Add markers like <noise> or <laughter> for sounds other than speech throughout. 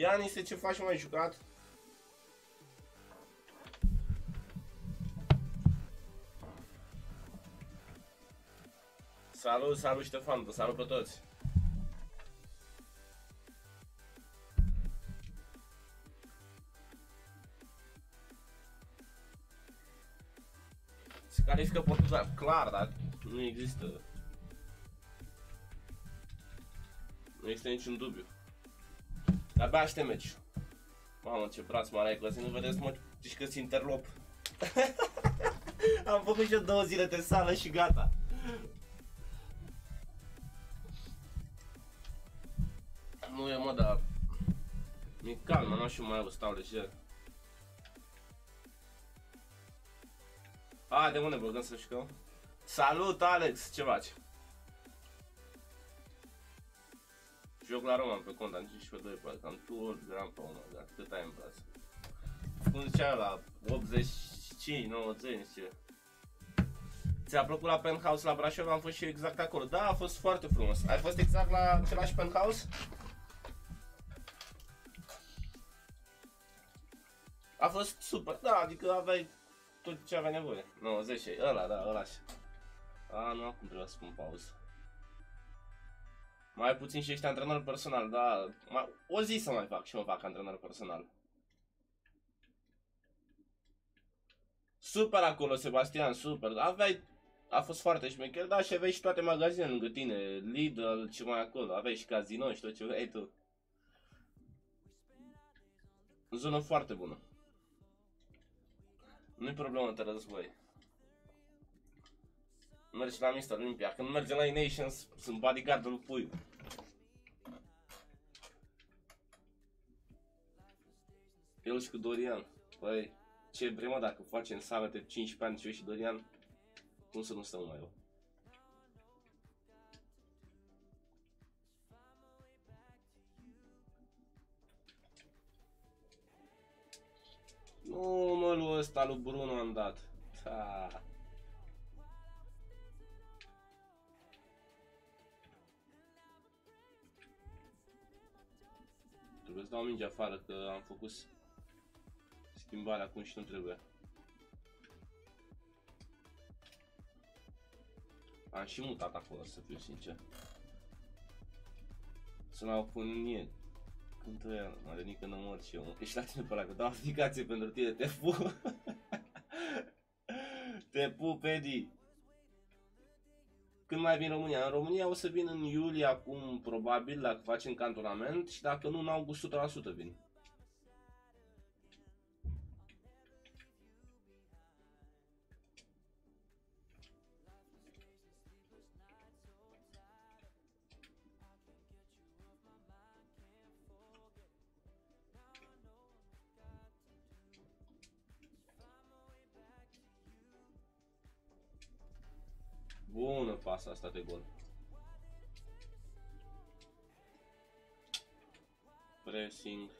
Ianise, ce faci mai jucat? Salut, salut Ștefan, vă salut pe toți! Se califică Portugal, clar, dar nu există. Nu există niciun dubiu. Abia aștept meci. Mamă, ce braț mare ai clăsit, nu vedeți, mă, zici că interlop. <laughs> Am făcut și eu două zile de sală și gata. Nu e, mă, dar... Mi-e calm, nu și mai stau lejer. A, de unde băgăm să știu? Salut, Alex! Ce faci? Joc la Roma pe cont, am 15 2 parcă am tur, gram pe 1, dar cât ai în braț? Cum zicea la 85, 90, nu știu. Ți-a plăcut la penthouse la Brașov? Am fost și eu exact acolo. Da, a fost foarte frumos. Ai fost exact la același penthouse? A fost super, da, adică aveai tot ce aveai nevoie. 90, ăla, da, ăla și. A, nu, acum trebuie să spun pauză. Mai puțin și ești antrenor personal, da. Mai, o zi să mai fac și mă fac antrenor personal. Super acolo, Sebastian, super. Aveai, a fost foarte șmecher, da, și aveai și toate magazinele lângă tine. Lidl, ce mai acolo. Aveai și casino și tot ce vrei tu. Zonă foarte bună. Nu-i problemă, te război. Mergi la Mr. Olympia. Când mergem la Nations, sunt bodyguardul pui. El și cu Dorian. Păi, ce vrei mă, dacă facem sală de 15 ani, eu și Dorian, cum să nu stăm mai eu? Nu, mă, lui ăsta, lui Bruno am dat. Ha. Trebuie să dau minge afară că am făcut schimbarea acum și nu trebuie. Am și mutat acolo, să fiu sincer. Sunau cu mie. Cântă ea, m-a venit că nu mor și eu. Ești la tine pe ăla, că dau aplicație pentru tine, te pup. <laughs> te pup, Edi. Când mai vin România? În România o să vin în iulie acum, probabil, dacă facem cantonament și dacă nu, în august 100% vin. Asta de gol. Pressing.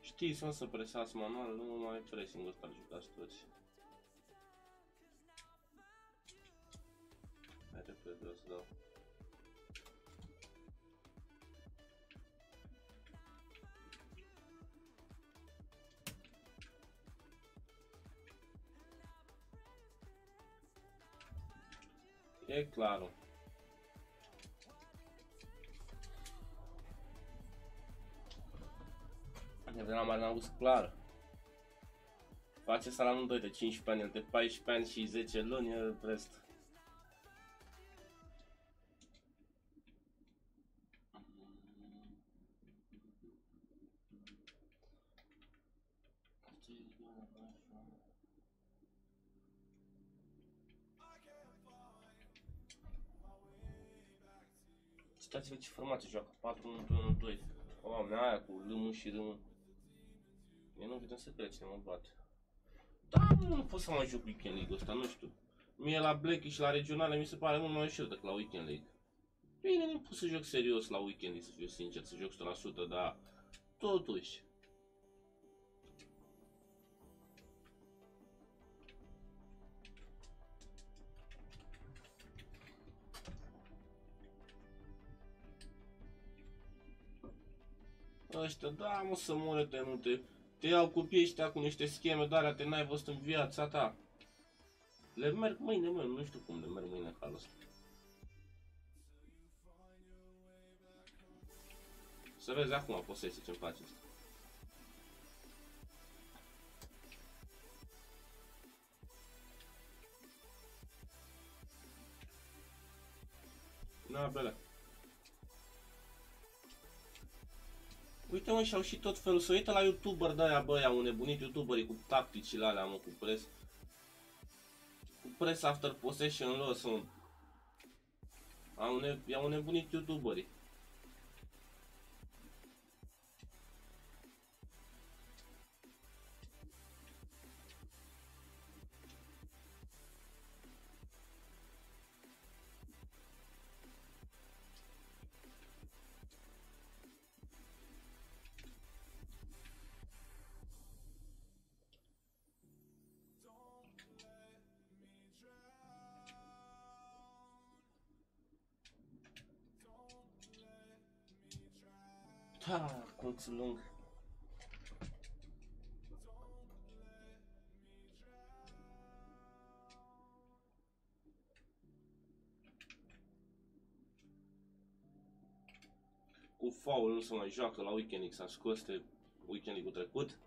Știți să să presați manual, nu mai pressing-ul ăsta jucați toți. E claro. Ne vedem la Marina August clar. Face să la amândoi de 15 ani, între 14 ani și 10 luni, e rest. Uitați-vă ce formație joacă 4 1 2 1 2 Doamne, aia cu lâmul și râmul. Eu nu vedem să cred cine mă bate. Da, nu, nu pot să mai joc Weekend League ăsta, nu știu. Mie la Black și la regionale mi se pare mult mai ușor decât la Weekend League. Bine, nu pot să joc serios la Weekend League, să fiu sincer, să joc 100%, dar totuși. Ăștia, da, mă, să mure te, nu te... Te iau cu ăștia cu niște scheme de alea, te n-ai văzut în viața ta. Le merg mâine, mă, nu știu cum le merg mâine halul ăsta. Să vezi acum posesie ce-mi face asta. Na, bele. Uite mă, și-au și tot felul, să uită la youtuber de aia, bă, au nebunit youtuberii cu tacticile alea, mă, cu pres. Cu press after possession loss, mă. Au, ne, au nebunit youtuberii. Da, colț lung. Cu foul nu se mai joacă la Weekend X, a scos de weekendul trecut.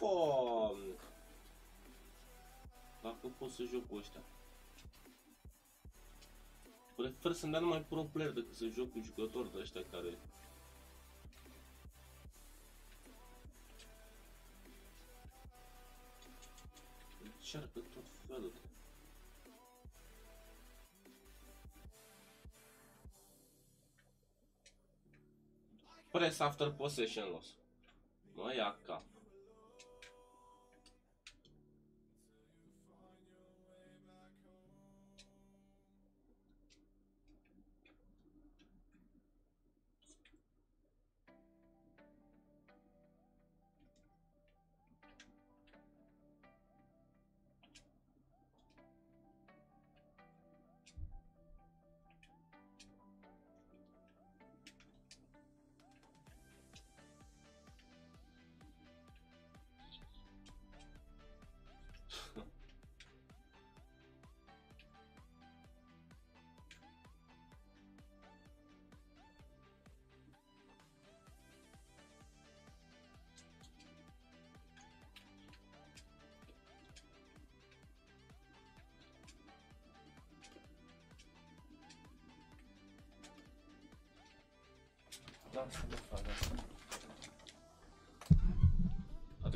Doamne! Dacă pot să joc cu ăștia. Prefer să-mi dea numai pro player decât să joc cu jucători de ăștia care... Încearcă tot felul de... Press after possession loss. Mă ia cap.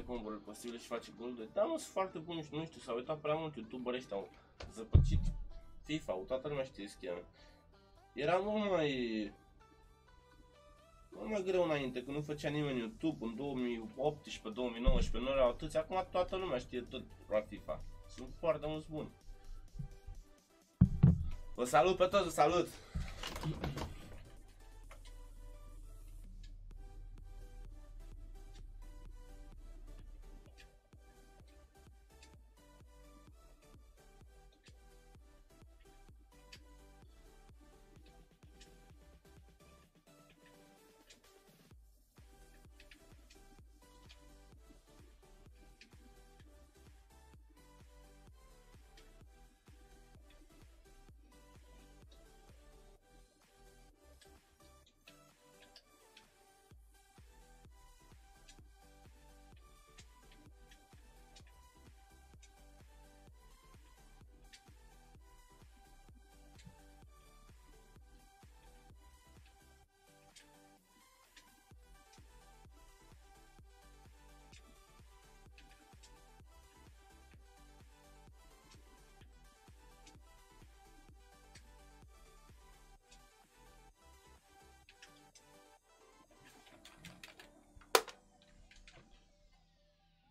Combo posibile și face gol de... Da, mă, sunt foarte buni și nu știu, s-au uitat prea mult youtuberi ăștia, au zăpăcit FIFA-ul, toată lumea știe scheme. Era mult mai... Mult mai greu înainte, când nu făcea nimeni YouTube în 2018-2019, nu erau atâți, acum toată lumea știe tot la FIFA. Sunt foarte mulți buni. Vă salut pe toți, vă salut!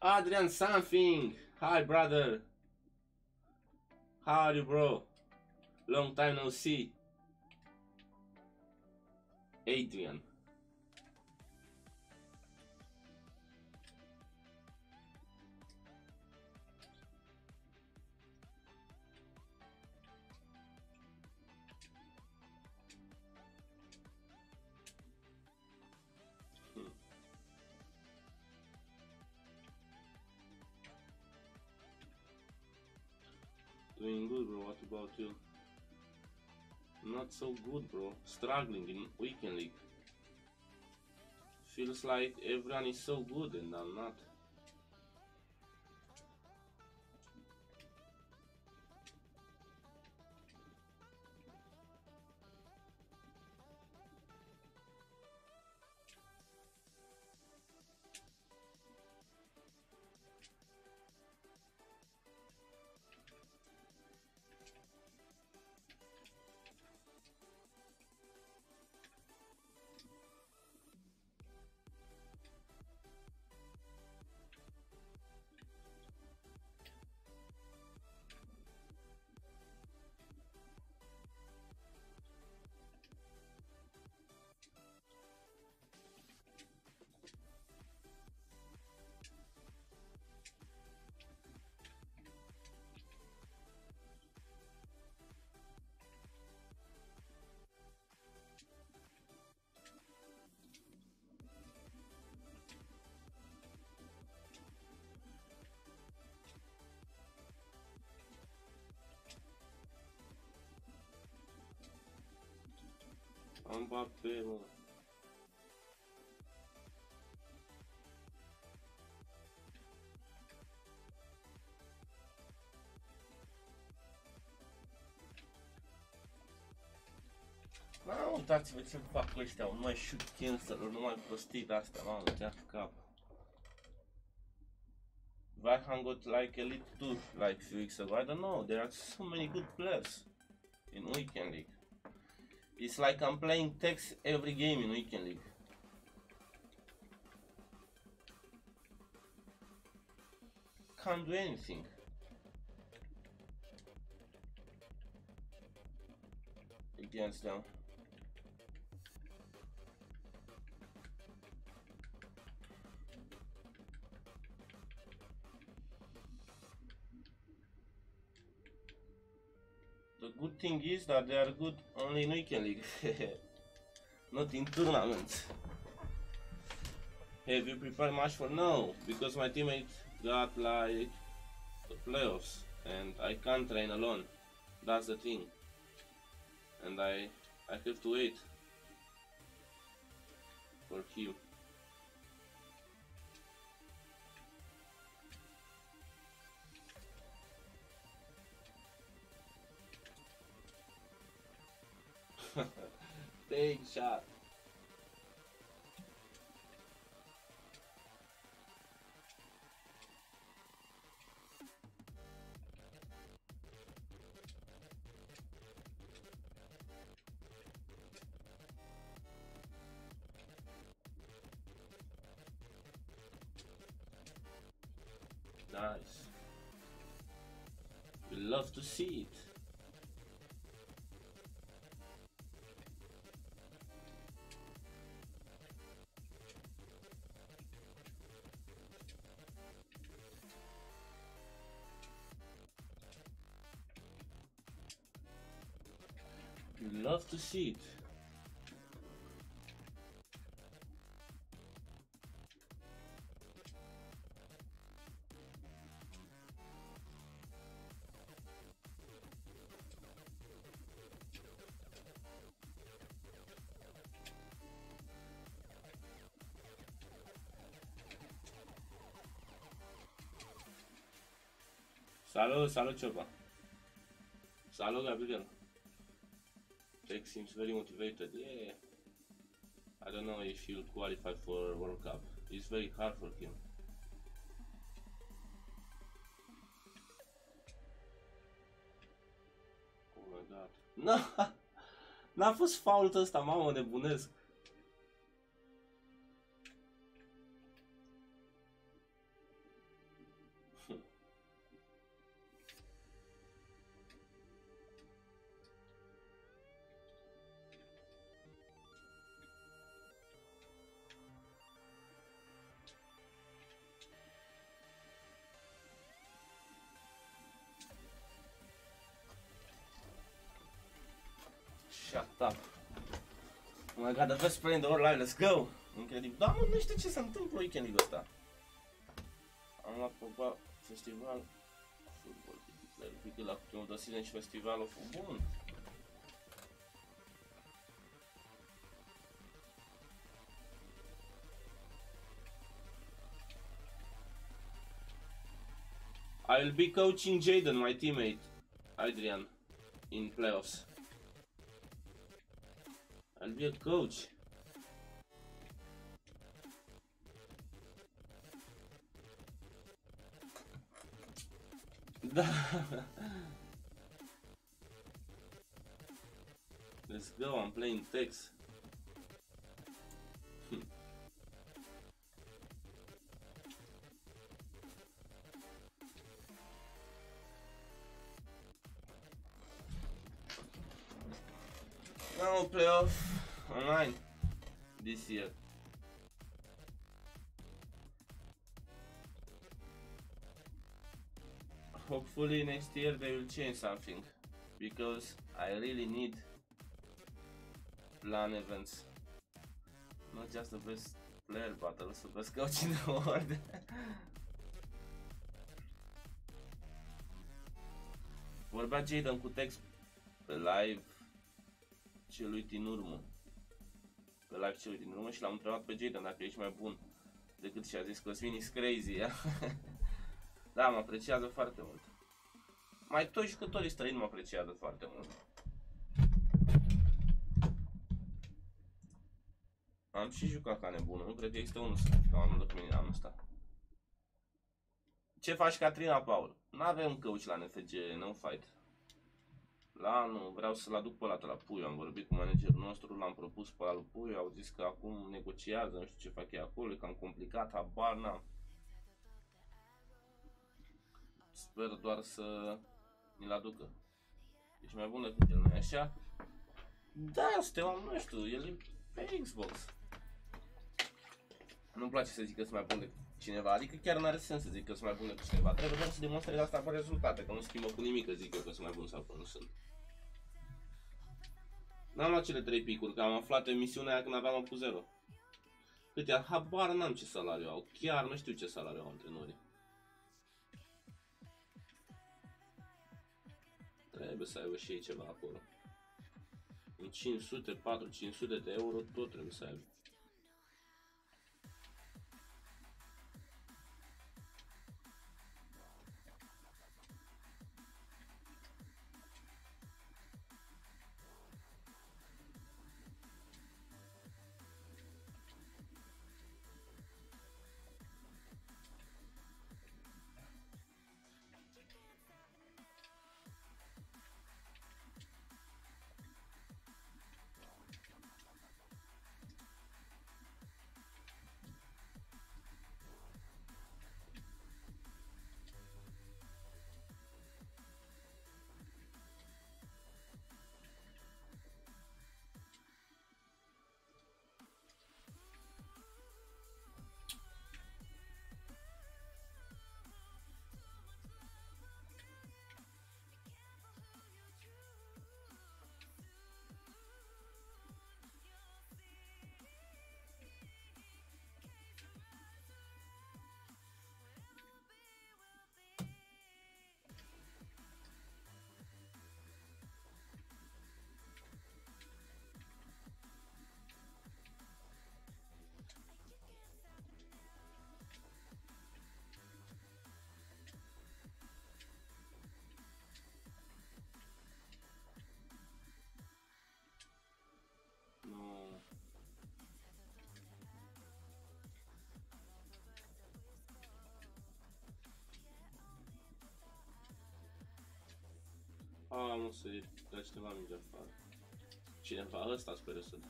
Adrian something. Hi brother. How are you bro? Long time no see. Adrian. About you? Not so good, bro. Struggling in weekend league. Feels like everyone is so good and I'm not. Mbappé, mă. Mamă, uitați-vă ce fac ăștia, un mai shoot cancel nu mai prostii de astea, mamă, ce cap. Varhan got like Elite 2 like few weeks ago, I don't know, there are so many good players in Weekend League. It's like I'm playing text every game in Weekend League. Can't do anything. Against them. Thing is that they are good only in weekend league, <laughs> not in tournaments. Have you prepared much for no? Because my teammate got like the playoffs and I can't train alone. That's the thing. And I I have to wait for him. Big shot. Nice. We love to see it. Love to see it. Salut, salut Cioba. Salut Gabriel. Tech seems very motivated. Yeah. I don't know if he'll qualify for World Cup. It's very hard for him. Oh my god. <laughs> No! N-a fost fault ăsta, mamă, nebunesc. My god, the best play in the world live, let's go! Incredibil. Da, mă, nu știu ce se întâmplă weekendul ăsta. Am luat popa festival. Football, Declare la primul de season și festivalul a fost bun. I'll be coaching Jaden, my teammate, Adrian, in playoffs. I'll be a coach. <laughs> Let's go, I'm playing Tex. No playoff online this year. Hopefully next year they will change something because I really need plan events. Not just the best player but also the best coach in the <laughs> world. Vorbea Jaden cu text pe live celui din urmă. Pe live celui din urmă și l-am întrebat pe Jaden dacă ești mai bun decât și a zis Cosmin is crazy. <laughs> da, mă apreciază foarte mult. Mai toți jucătorii străini mă apreciază foarte mult. Am și jucat ca nebună, nu cred că există unul să am lăcut mine anul ăsta. Ce faci Catrina Paul? N-avem coach la NFG, no fight. La anul vreau să-l aduc pe ăla la Puiu, am vorbit cu managerul nostru, l-am propus pe ăla lui Puiu, au zis că acum negociază, nu știu ce fac ei acolo, e cam complicat, habar n-am. Sper doar să ni-l aducă. Ești mai bun decât el, nu așa? Da, Steaua, nu știu, el e pe Xbox. Nu-mi place să zic că sunt mai bun decât cineva, adică chiar n-are sens să zic că sunt mai bun decât cineva. Trebuie doar să demonstrezi asta cu rezultate, că nu schimbă cu nimic că zic eu că sunt mai bun sau că nu sunt. N-am luat cele 3 picuri, că am aflat emisiunea aia când aveam cu 0. Cât ia, habar n-am ce salariu au, chiar nu știu ce salariu au antrenorii. Trebuie să aibă și ei ceva acolo. În 500, 4, 500 de euro tot trebuie să aibă. A, nu să da cineva minge afară. Cineva ăsta speră să da.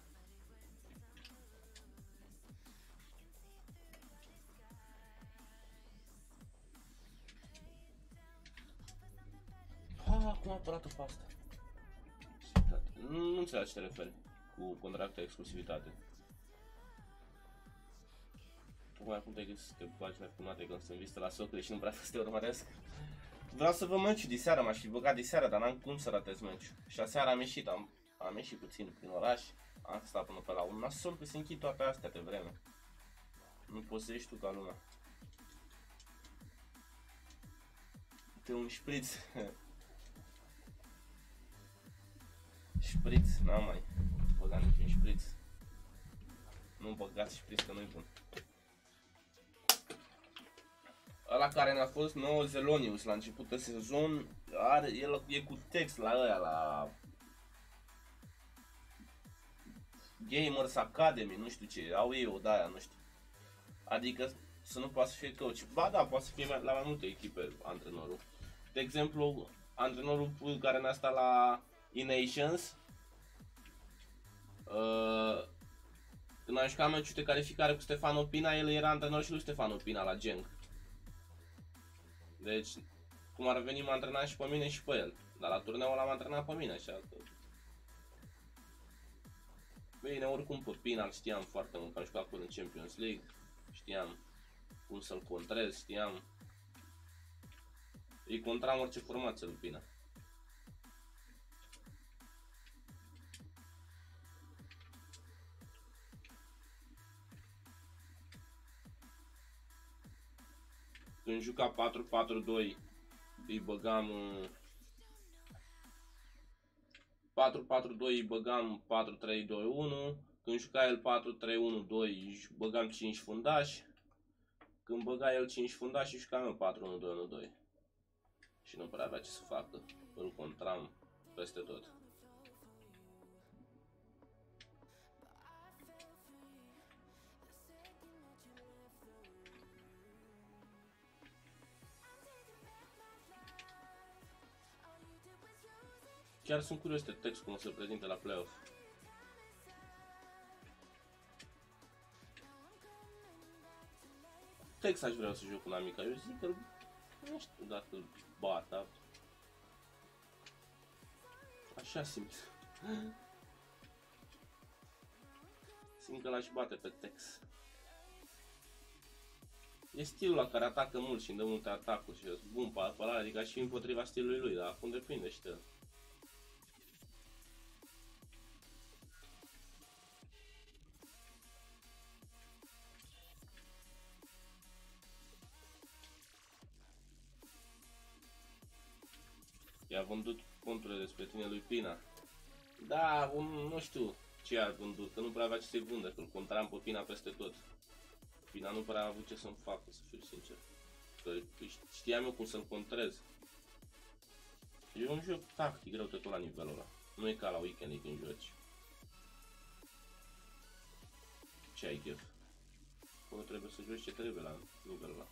Ah, cum a apărat-o pe asta? Nu, nu înțeleg la ce te referi cu contractul de exclusivitate. Tocmai acum te gândesc că faci mai filmate când sunt vizită la socre și nu prea <laughs> să te urmăresc. Vreau să vă meciul de seară, m-aș fi băgat de seară, dar n-am cum să ratez meciul. Și aseară am ieșit, am, am ieșit puțin prin oraș, am stat până pe la un nasol că se închid toate astea de vreme. Nu poți să ieși tu ca lumea. Uite un șpriț. <laughs> șpriț, n-am mai băgat niciun șpriț. Nu băgați șpriț că nu-i bun. Ăla care ne-a fost nouă Zelonius la început de sezon, are, el e cu text la ăia, la Gamers Academy, nu știu ce, au ei o de nu știu. Adică să nu poată să fie coach. Ba da, poate să fie la mai multe echipe antrenorul. De exemplu, antrenorul care ne-a stat la E-Nations, uh, când am jucat meciul de calificare cu Stefano Pina, el era antrenor și lui Stefano Pina la Genk. Deci, cum ar veni, m-a antrenat și pe mine și pe el. Dar la turneul l-am antrenat pe mine, așa că... Bine, oricum pe Pina știam foarte mult, că am jucat cu în Champions League, știam cum să-l contrez, știam... Îi contram orice formație lui Pina. Când juca 4-4-2 îi băgam 4-4-2 îi băgam 4-3-2-1 Când juca el 4-3-1-2 îi băgam 5 fundași Când băga el 5 fundași jucam eu 4-1-2-1-2 Și nu prea avea ce să facă Îl contram peste tot Chiar sunt curios de text cum se prezinte la playoff. Text aș vrea să joc un amica. Eu zic că nu știu dacă îl bat, dar... Așa simt. Simt că l-aș bate pe Tex. E stilul la care atacă mult și îmi dă multe atacuri și eu bun pe apărare, adică și împotriva stilului lui, dar acum depinde și de I-a vândut conturile despre tine lui Pina. Da, un, nu știu ce a vândut, că nu prea avea ce să-i vândă, că îl contram pe Pina peste tot. Pina nu prea a avut ce să-mi facă, să fiu sincer. Că știam eu cum să-l contrez. E un joc tactic greu tot la nivelul ăla. Nu e ca la weekend când joci. Ce ai chef? Acolo trebuie să joci ce trebuie la nivelul ăla.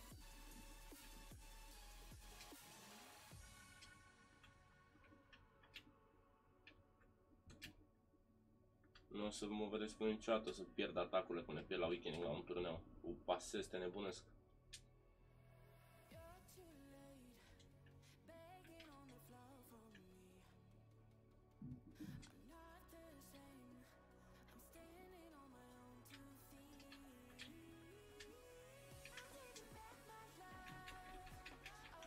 Nu o să mă vedeți pe niciodată să pierd atacurile până pierd la weekend la un turneu. Cu pase este nebunesc.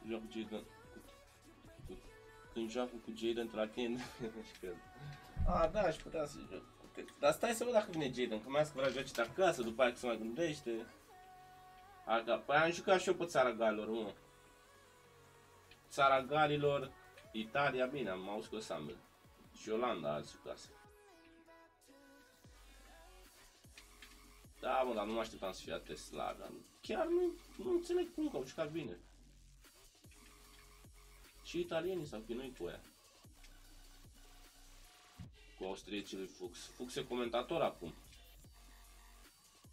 Joc cu Jaden. Când joacă cu Jaden la <laughs> tine, și că... A, da, aș putea să joc. Dar stai să văd dacă vine Jaden, că mai că vrea joace de acasă, după aia că se mai gândește. Aga, păi am jucat și eu pe țara Galilor, mă. Țara Galilor, Italia, bine, am auzit că Samuel. Și Olanda a jucat. Da, mă, dar nu mă așteptam să fie atât slab, dar chiar nu, nu înțeleg cum că au jucat bine. Și italienii s-au chinuit cu ea cu austriecii lui Fux. Fux e comentator acum.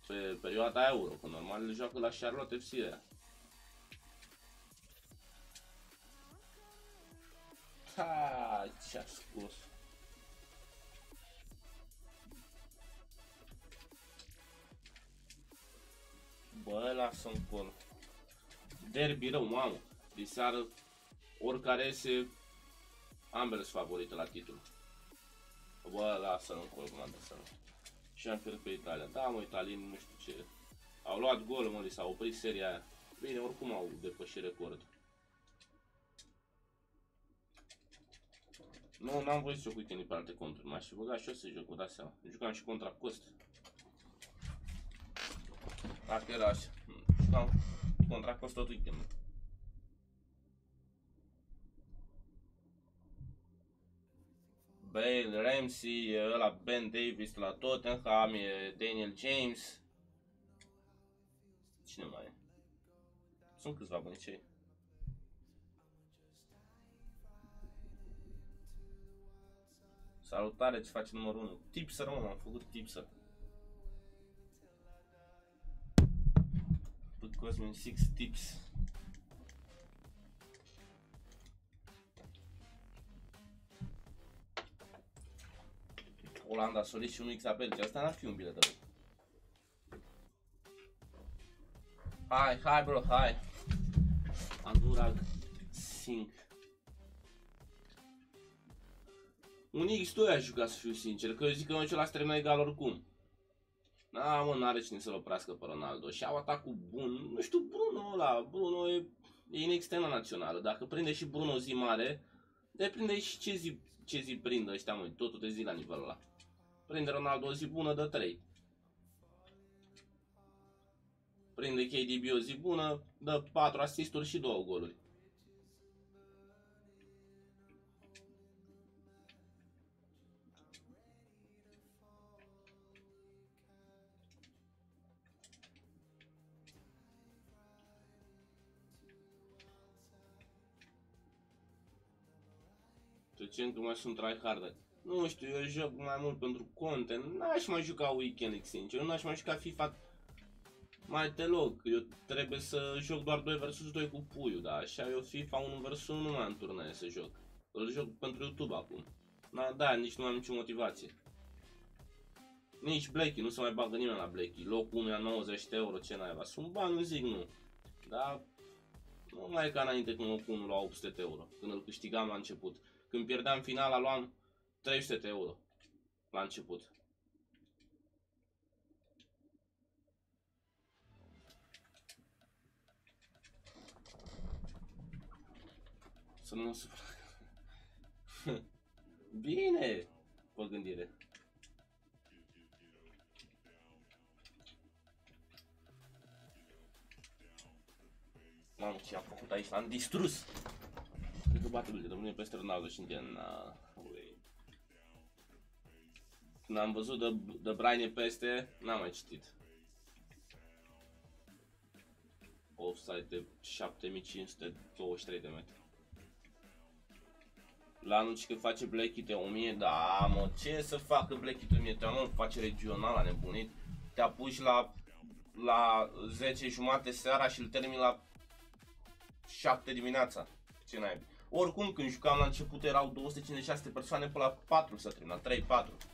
Pe perioada Euro, că normal le joacă la Charlotte FC aia. Ha, ce-a scos. Bă, lasă-mi col. Derby rău, mamă. Diseară, oricare se ambele sunt favorite la titlu. Bă, lasă-l în col, mă, să Și am pierdut pe Italia. Da, mă, italienii nu știu ce. Au luat gol, mă, li s-a oprit seria aia. Bine, oricum au depășit record. Nu, n-am voie să joc weekend pe alte conturi, m-aș fi băgat și eu să joc, vă dați seama. Jucam și contra Cost. Dacă era așa. Jucam contra Cost tot weekend. Bale, Ramsey, e ăla Ben Davis la Tottenham, e Daniel James. Cine mai e? Sunt câțiva bănicei. Salutare, ce face numărul 1? Tipser, mă, am făcut tipser. Put Cosmin 6 tips. Olanda Solis și un XAP, deci asta n-ar fi un bilet de rău. Hai, hai bro, hai. Anurag Singh. Un X2 a jucat să fiu sincer, că eu zic că meciul ăla terminat egal oricum. Da, mă, n-are cine să-l oprească pe Ronaldo. Și au atacul bun. Nu știu, Bruno ăla, Bruno e, e în extrema națională. Dacă prinde și Bruno zi mare, depinde și ce zi, ce zi prinde ăștia, măi, totul de zi la nivelul ăla. Prinde Ronaldo o zi bună, de 3. Prinde KDB o zi bună, dă 4 asisturi și 2 goluri. Trecem că mai sunt tryhard. Nu știu, eu joc mai mult pentru content. N-aș mai juca Weekend, sincer. Nu aș mai juca FIFA mai deloc. Eu trebuie să joc doar 2 vs 2 cu puiul, da? Așa eu FIFA 1 vs 1 nu mai am turnee să joc. Îl joc pentru YouTube acum. Da, da, nici nu am nicio motivație. Nici Blacky, nu se mai bagă nimeni la Blacky. Locul 1 a 90 de euro, ce naiba. Sunt bani, nu zic nu. Da, nu mai e ca înainte când locul 1 la 800 de euro, când îl câștigam la început. Când pierdeam finala luam 300 de euro la început. Să nu mă supăr. <laughs> Bine! Pe gândire. Mamă, ce a făcut aici? L-am distrus! Cred că bate de rămâne peste Ronaldo și în na, Când am văzut de, de Bruyne peste, n-am mai citit. Offside de 7523 de metri. La anul când face Black de 1000, da mă, ce să facă Black de 1000? Te mă, face regional, a nebunit. Te apuci la, la 10 jumate seara și îl termini la 7 dimineața. Ce naibii. Oricum, când jucam la început erau 256 persoane până la 4 să termina, 3-4.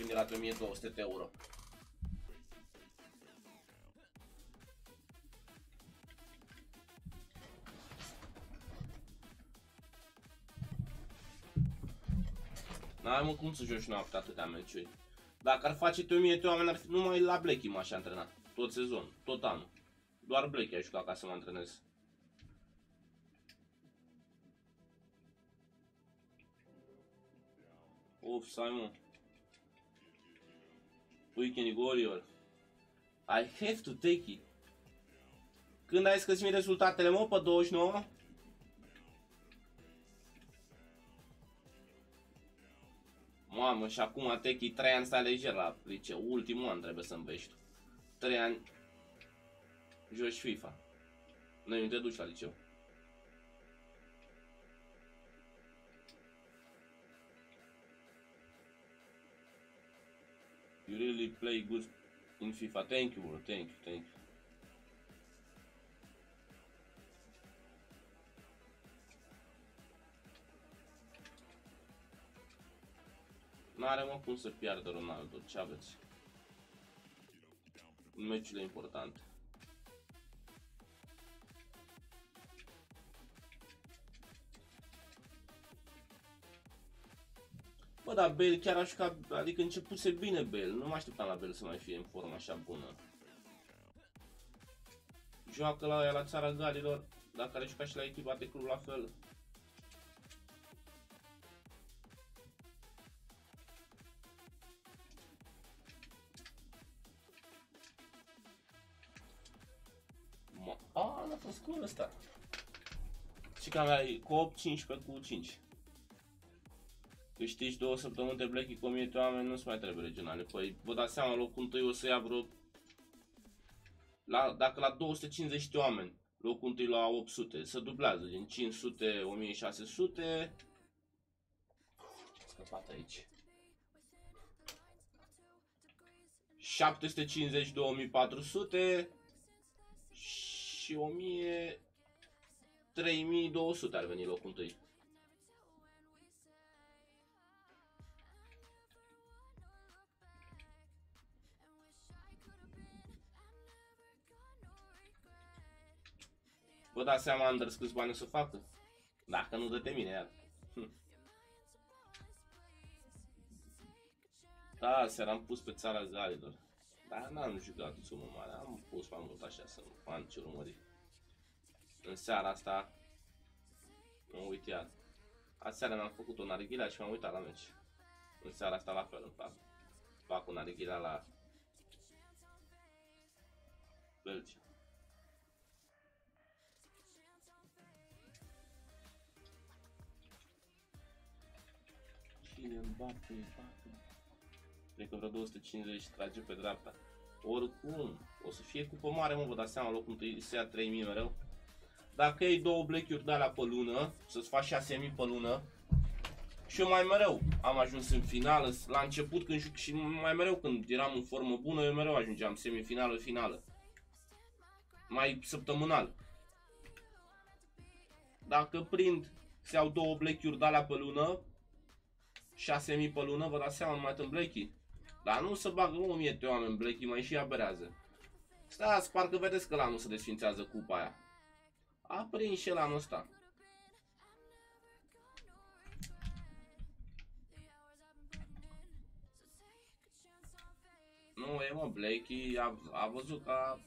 Când era 1200 de euro. N-ai mă cum să joci noaptea atâtea meciuri. Dacă ar face te 1000 de oameni, ar fi numai la Blacky m-aș antrena. Tot sezon, tot anul. Doar Blacky aș juca ca să mă antrenez. Of, Simon. Weekend Warrior. I have to take it. Când ai scăzut rezultatele, mă, pe 29? Mamă, și acum Techi 3 ani stai lejer la liceu. Ultimul an trebuie să înveți tu. 3 ani joci FIFA. Noi nu te duci la liceu. You really play good in FIFA. Thank you, bro. Thank you, thank you. N-are mă cum să piardă Ronaldo, ce aveți? În meciurile importante. Bă, dar Bale chiar a jucat, adică începuse bine Bale, nu mă așteptam la Bale să mai fie în formă așa bună. Joacă la aia la țara Galilor, dacă ar juca și la echipa de club la fel. Ma, a, n-a fost cool ăsta. Și că aveai cu 8, 15 cu 5. Câștigi două săptămâni de Blacky cu 1000 de oameni, nu-ți mai trebuie regionale. Păi vă dați seama, locul întâi o să ia vreo... La, dacă la 250 de oameni, locul întâi la 800, se dublează din 500, 1600... Scăpat aici. 750, 2400 și 1000... 3200 ar veni locul întâi. Vă dați seama, Anders, câți bani o să facă? Dacă nu dă de mine, iar. Hm. Da, seara am pus pe țara galilor. Dar n-am jucat sumă mare, am pus mai mult așa să nu am ce urmări. În seara asta mă uit iar. Aseară mi-am făcut o narghilea și m-am uitat la meci. În seara asta la fel îmi fac. Fac o narghilea la Belgia. Cine Mbappe, Mbappe. Cred că vreo 250 trage pe dreapta. Oricum, o să fie cupă mare, mă, vă dați seama, locul întâi se ia 3000 mereu. Dacă iei două blechiuri de alea pe lună, să-ți faci 6000 pe lună, și eu mai mereu am ajuns în finală, la început când juc și mai mereu când eram în formă bună, eu mereu ajungeam semifinală, finală. Mai săptămânal. Dacă prind, se iau două blechiuri de alea pe lună, 6000 pe lună, vă dați seama, numai în blechii. Dar nu să bagă 1000 de oameni în blechii, mai și aberează. Stați, parcă vedeți că la nu se desfințează cupa aia. A prins și el anul ăsta. Nu, e mă, Blakey a, a văzut că a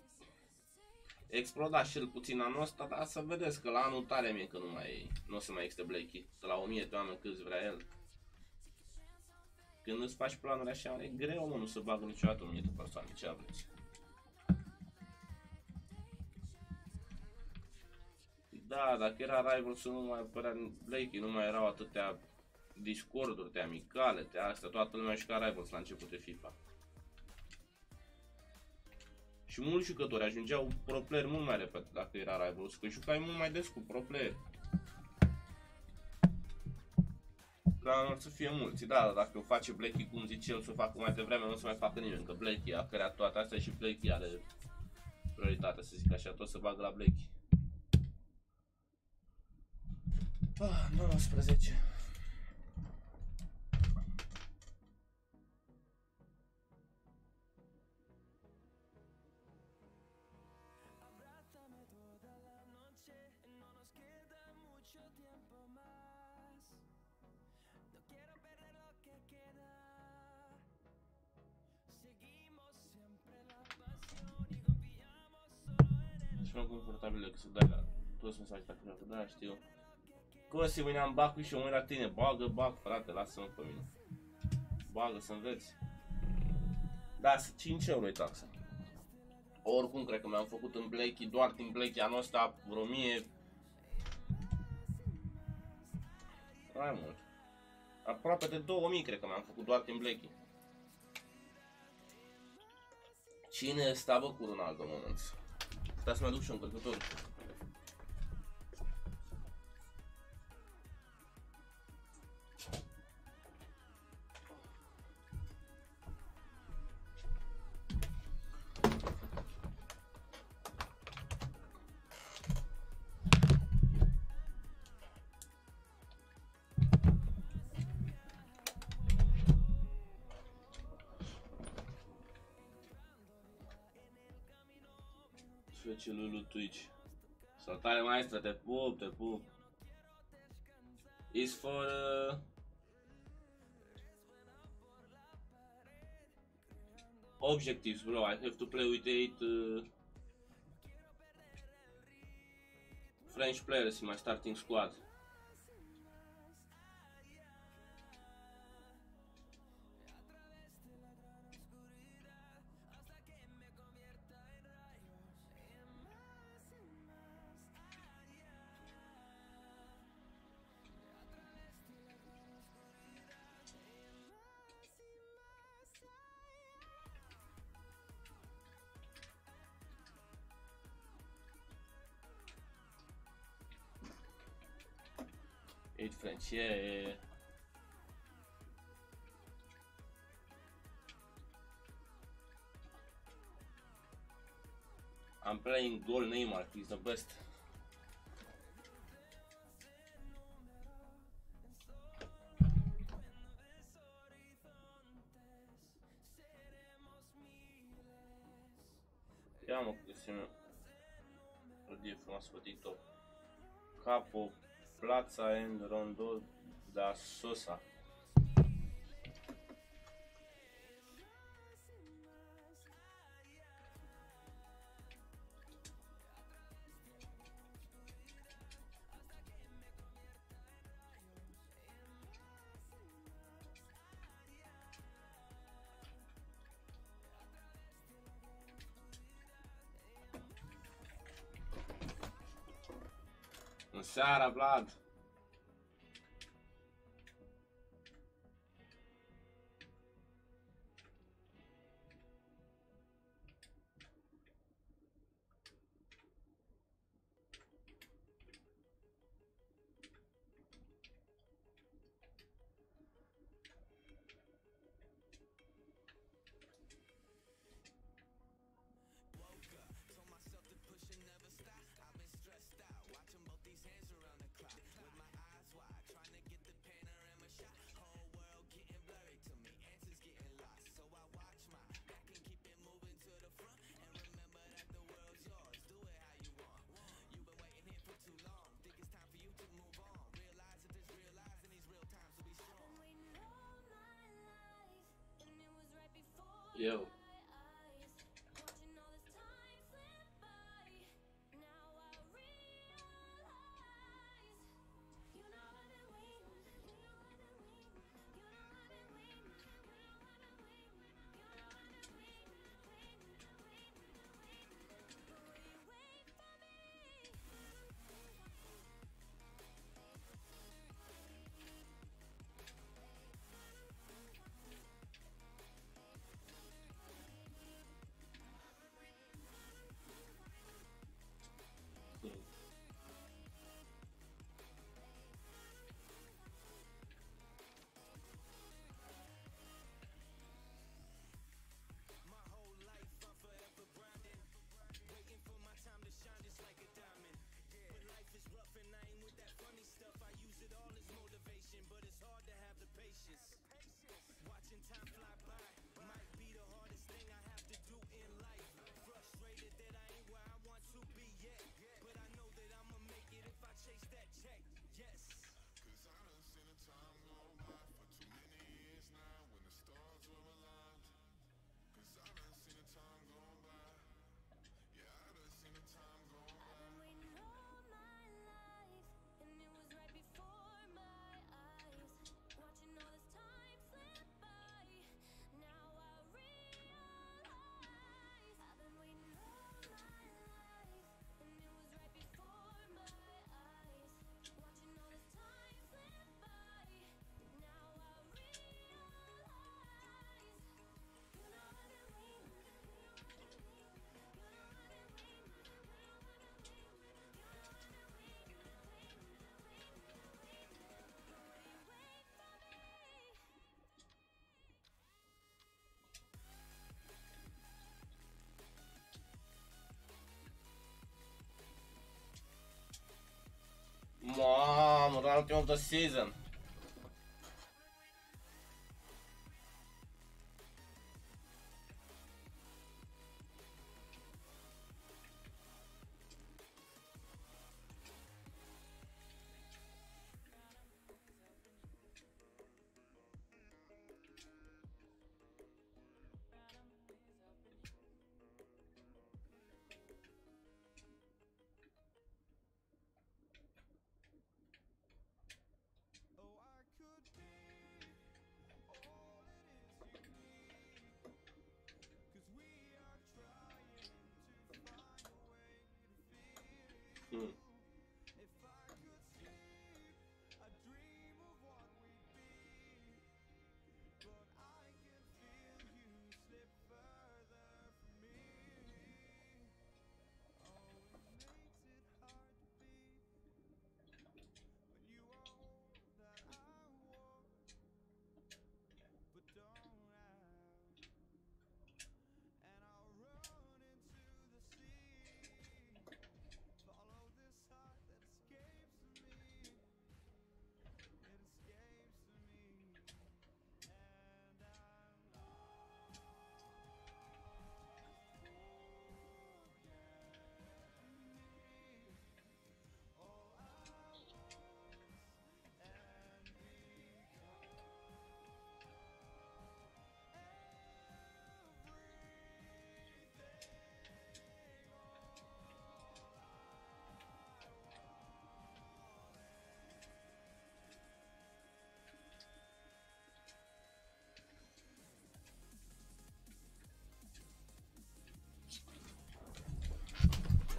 explodat și el puțin anul ăsta, dar să vedeți că la anul tare mie că nu mai nu o să mai existe Blakey. De la 1000 de oameni câți vrea el. Când îți faci planuri așa, e greu, mă, nu se bagă niciodată 1000 de persoane, ce aveți. Da, dacă era Rivals să nu mai apărea Blakey, nu mai erau atâtea discorduri, te amicale, te astea, toată lumea și ca Rivals la început de FIFA. Și mulți jucători ajungeau pro player mult mai repede dacă era Rivals, că jucai mult mai des cu pro player. Planul să fie mulți, da, dar dacă o face Blakey cum zice el să o facă mai devreme, nu o să mai facă nimeni, că Blakey a creat toate astea și Blakey are prioritate, să zic așa, tot să bagă la Blakey. Ah, 19. Și mai confortabil decât să dai la toți mesajele dacă vreau, da, știu. Cosi, mâine am bacul și eu mâine la tine. Bagă bac, frate, lasă-mă pe mine. Bagă să înveți. Da, 5 euro e taxa. Oricum, cred că mi-am făcut în Blakey, doar din Blakey anul ăsta, vreo mie... Mai mult. Aproape de 2000 cred că mi-am făcut doar din Blakey. Cine sta bă cu Ronaldo moment? Stai să mai duc și un încărcător. Fece Lulu Twitch. Salutare maestra, te pup, te pup. Is for uh, objectives, bro. I have to play with eight uh, French players in my starting squad. Eat French, yeah, yeah, yeah. I'm playing goal Neymar, he's the best. Ia mă, găsim Rodie frumos fătit-o. Capo, Plața and Rondo da Sosa. Bună seara, Vlad! Mamă, dar ultimul of the season.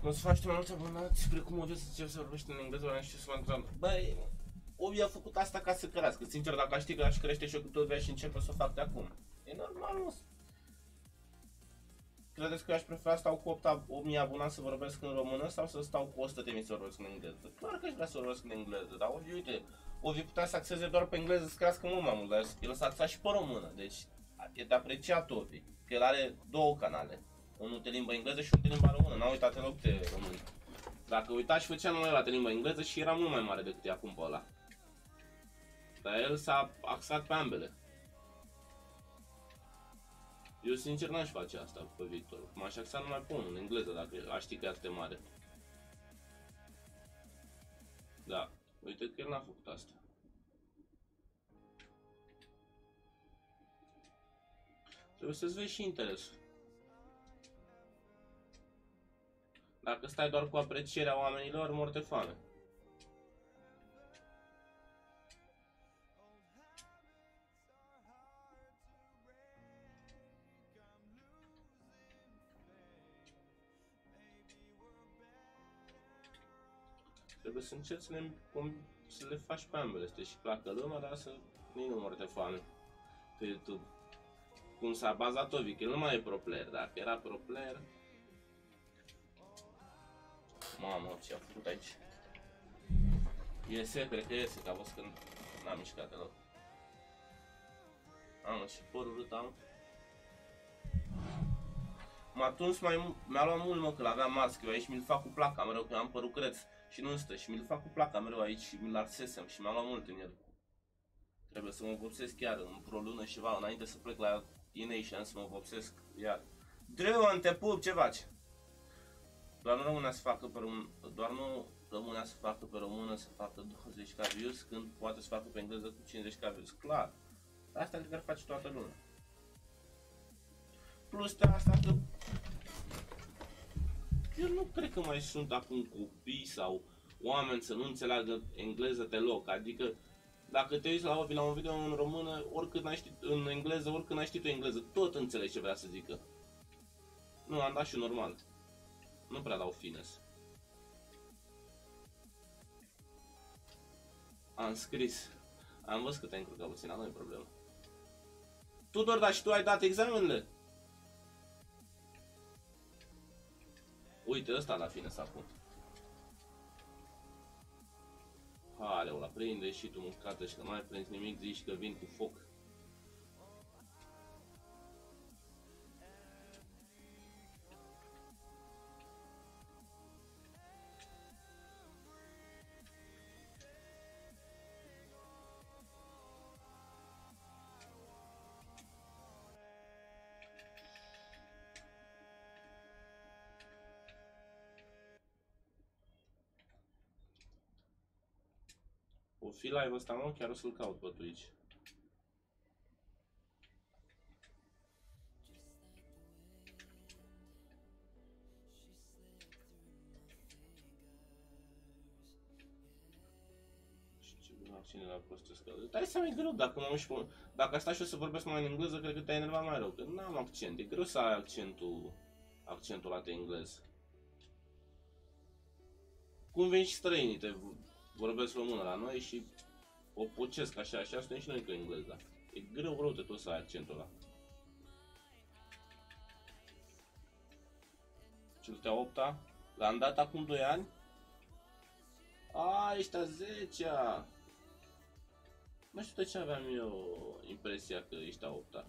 Cum să faci tu mai mulți abonați, precum o să încep să vorbești în engleză, oamenii știu să mă întreabă. Băi, Ovi a făcut asta ca să crească. Sincer, dacă aș ști că aș crește și eu câte ori și începe să o fac de acum. E normal, nu? Credeți că aș prefera să stau cu 8000 abonați să vorbesc în română sau să stau cu 100 de mii să vorbesc în engleză? Clar că aș vrea să vorbesc în engleză, dar Ovi, uite, Ovi putea să axeze doar pe engleză să crească mult mai mult, dar el s-a axat și pe română, deci e de apreciat Ovi, că el are două canale. Unul de limba engleză și unul de limba română, n-a uitat deloc de român. Dacă uitați și făcea numai la de limba engleză și era mult mai mare decât e acum pe ăla. Dar el s-a axat pe ambele. Eu sincer n-aș face asta pe viitor. M-aș axa numai pe unul, în engleză, dacă aș ști că e atât de mare. Da, uite că el n-a făcut asta. Trebuie să-ți vezi și interesul. Dacă stai doar cu aprecierea oamenilor, mor de foame. Trebuie să încerci să le, să le faci pe ambele, să te și placă lumea, dar să nu număr de foame pe YouTube. Cum s-a bazat Ovi, că el nu mai e pro player, dacă era pro player, Mamă, ce a făcut aici? Iese, cred că iese, că a fost când n-am mișcat deloc. Mamă, ce păr urât am. M-a tuns mai mi-a luat mult mă că l-aveam mască aici mi-l fac cu placa mereu că am părul creț și nu stă și mi-l fac cu placa mereu aici și mi-l arsesem și mi-a luat mult în el. Trebuie să mă vopsesc chiar în vreo lună și ceva înainte să plec la E-Nation să mă vopsesc iar. Dreon, te pup, ce faci? Doar nu rămâne să facă pe română, doar nu rămâne să facă pe română să facă 20 k views când poate să facă pe engleză cu 50 k views. Clar. Asta cred că ar face toată lumea. Plus de asta că eu nu cred că mai sunt acum copii sau oameni să nu înțeleagă engleză deloc. Adică dacă te uiți la, la un video în română, oricât n-ai ști, în engleză, oricât n-ai știut engleză, tot înțelegi ce vrea să zică. Nu, am dat și normal. Nu prea dau fines. Am scris. Am văzut că te-ai încurcat puțin, nu e problemă. Tudor, dar și tu ai dat examenele? Uite, ăsta la fine s-a pus. Haleu, la prinde și tu mâncată și că nu mai prins nimic, zici că vin cu foc. Fi live ăsta, mă? Chiar o să-l caut pe Twitch. acțiune la prostă scădere. Dar să mi greu dacă mă și Dacă asta și o să vorbesc mai în engleză, cred că te-ai enervat mai rău. Că n-am accent. E greu să ai accentul, accentul la te englez. Cum vin și străinii, te vorbesc română la noi și o pucesc așa, așa, suntem și noi cu engleza. E greu rău de tot să ai accentul ăla. Cel 8 L-am dat acum 2 ani? A, ești a 10 -a. Nu știu de ce aveam eu impresia că ești a 8 -a.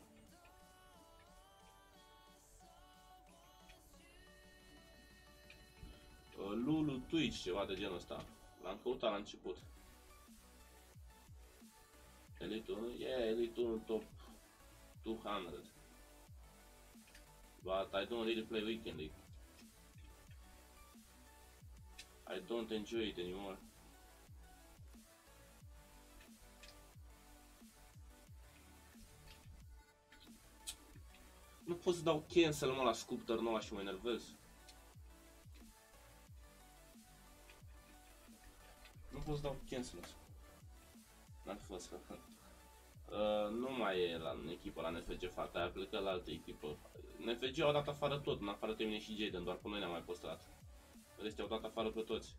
Lulu Twitch, ceva de genul ăsta. L-am căutat la început. Elite 1? Yeah, Elite 1 top 200. But I don't really play Weekend League. I don't enjoy it anymore. Nu pot să dau cancel mă la sculptor noua și mă enervez. Pot să dau cancel la N-ar fost. Uh, nu mai e la în echipă la NFG fata aia, plecă la altă echipă. NFG au dat afară tot, în afară de mine și Jaden, doar pe noi ne-am mai păstrat. Restii au dat afară pe toți.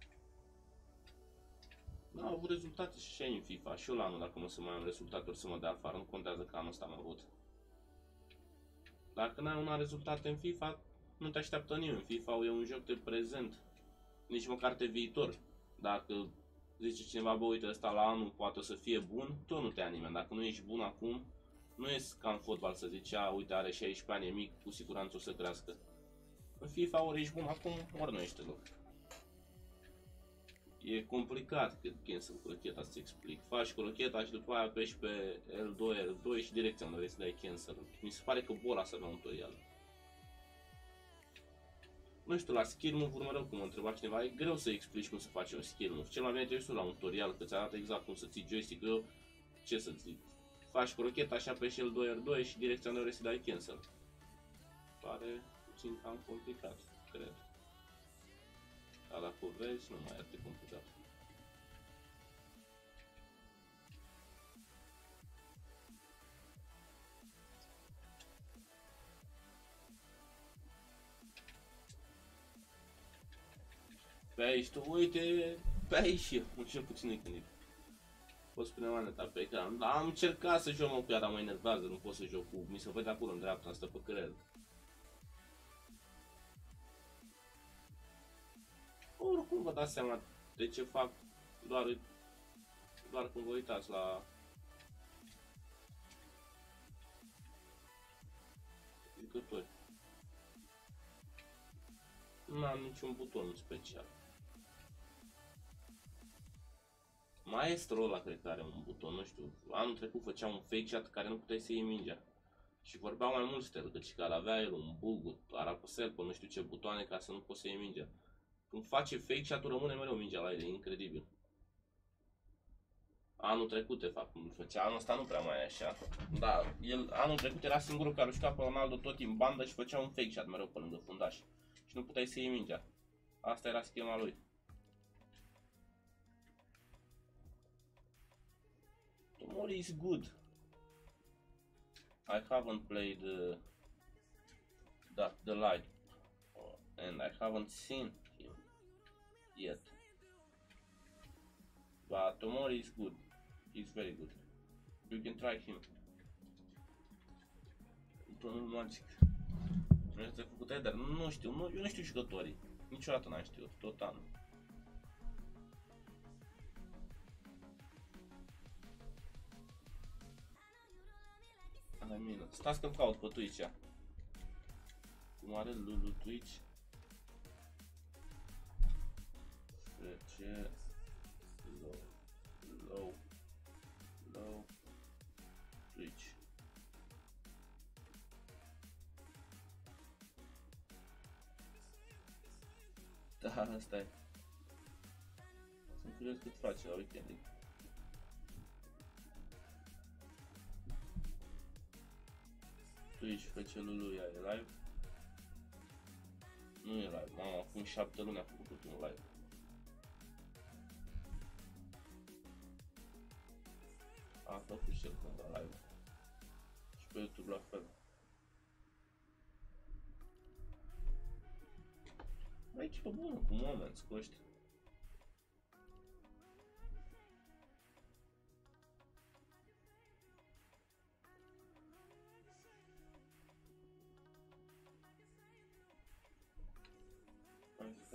Nu au avut rezultate și în FIFA. Și eu la anul, dacă nu să mai am rezultate, ori să mă dea afară. Nu contează că anul ăsta am avut. Dacă n-ai un rezultate în FIFA, nu te așteaptă nimeni. FIFA e un joc de prezent, nici măcar de viitor. Dacă zice cineva, bă, uite, ăsta la anul poate să fie bun, tot nu te ia nimeni. Dacă nu ești bun acum, nu e ca în fotbal să zici, a, uite, are 16 ani, e mic, cu siguranță o să crească. În FIFA ori ești bun acum, ori nu ești deloc. E complicat când cancel crocheta să-ți explic. Faci crocheta și după aia apeși pe L2, L2 și direcția unde vrei să dai cancel. Mi se pare că Bola să avea un tutorial. Nu știu, la skill move mereu cum mă întreba cineva, e greu să explici cum să faci un skill move. Cel mai bine trebuie să la un tutorial, că ți arată exact cum să ții joystick-ul, ce să zic. Faci crocheta așa pe L2, R2 și direcția unde vrei să dai cancel. Pare puțin cam complicat, cred. Dar dacă vezi, nu mai e atât de complicat. Pe aici, tu uite, pe aici și eu, cel puțin e gândit. Poți spune maneta pe ecran. Dar am încercat să joc mă cu ea, dar mă enervează, nu pot să joc cu... Mi se vede acolo în dreapta, asta pe cred. Oricum vă dați seama de ce fac doar, doar când vă uitați la jucători. Nu am niciun buton special. Maestro ăla cred că are un buton, nu știu. Anul trecut făcea un fake shot care nu puteai să iei mingea. Și vorbea mai mult stel, deci că avea el un bug, arapăsel pe nu știu ce butoane ca să nu poți să iei mingea. Când face fake shot rămâne mereu mingea la el, e incredibil. Anul trecut, de fapt, cum făcea. Anul ăsta nu prea mai e așa. Da, el, anul trecut era singurul care juca pe Ronaldo tot în bandă și făcea un fake shot mereu pe lângă fundaș. Și nu puteai să iei mingea. Asta era schema lui. Tomori is good. I haven't played uh, that the light and I haven't seen him yet. But Tomori is good. He's very good. You can try him. Tonul magic. Nu este făcut dar nu știu, nu, eu nu știu jucătorii. Niciodată n-am știut, tot anul. Hai mină. Stați că-mi caut pe Twitch-a. Cum are Lulu Twitch. Ce low, low, low, Twitch. Da, asta e. Sunt curios cât face la weekending. Twitch face Lulu, ea e live? Nu e live, mama, acum șapte luni a făcut ultimul live. A făcut și el cândva live. Și pe YouTube la fel. Mai echipă bună cu Moments, cu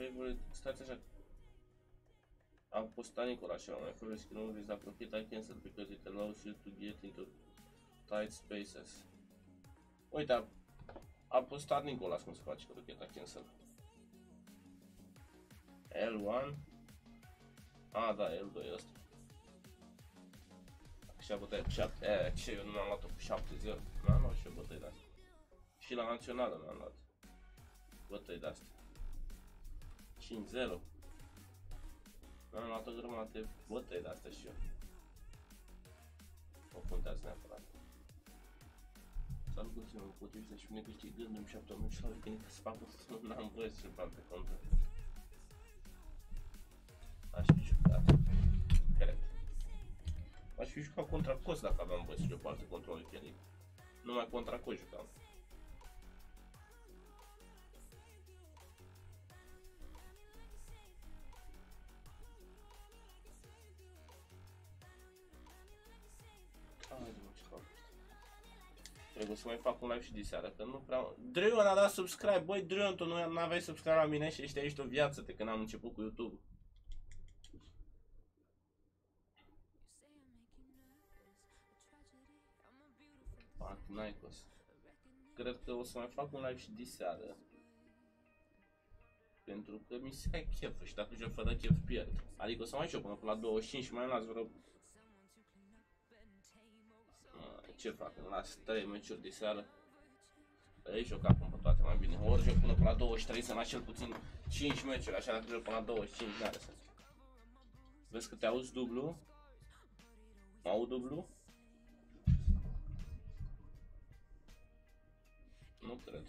favorite, stați așa. Am postat Nicola așa, my favorite skin move is that rocket I cancel because it allows you to get into tight spaces. Uite, a, a postat Nicola cum se face cu rocheta cancel. L1 A, da, L2 e ăsta Și a bătaie cu 7 E, ce, eu nu mi-am luat-o cu 7 0 Mi-am luat și eu bătăi de-astea Și la națională mi-am luat Bătăi de-astea 5-0 Mi-am luat o grămadă de bătăi de-astea și eu O contează neapărat Salut, găsim, mă pot să și ne câștigând în 7 minute și la weekend că se fac n-am voie să fac pe contă Aș fi jucat. Cred. Aș fi jucat contra Cos dacă aveam voie să joc alte controle Kelly. Numai contra Cos jucam. Trebuie să mai fac un live și diseară, că nu prea... Dreon a dat subscribe, băi Dreon, tu nu aveai subscribe la mine și ești aici o viață de când am început cu YouTube. Fac Nikos. Cred că o să mai fac un live și diseară. Pentru că mi se ai chef și dacă joc fără chef pierd. Adică o să mai joc până la 25 și mai las vreo ce fac? Îmi las 3 meciuri de seară. Ei joc acum pe toate mai bine. Ori joc până la 23 să las cel puțin 5 meciuri, așa dacă joc până la 25 n-are sens. Vezi că te auzi dublu? Mă aud dublu? Nu cred.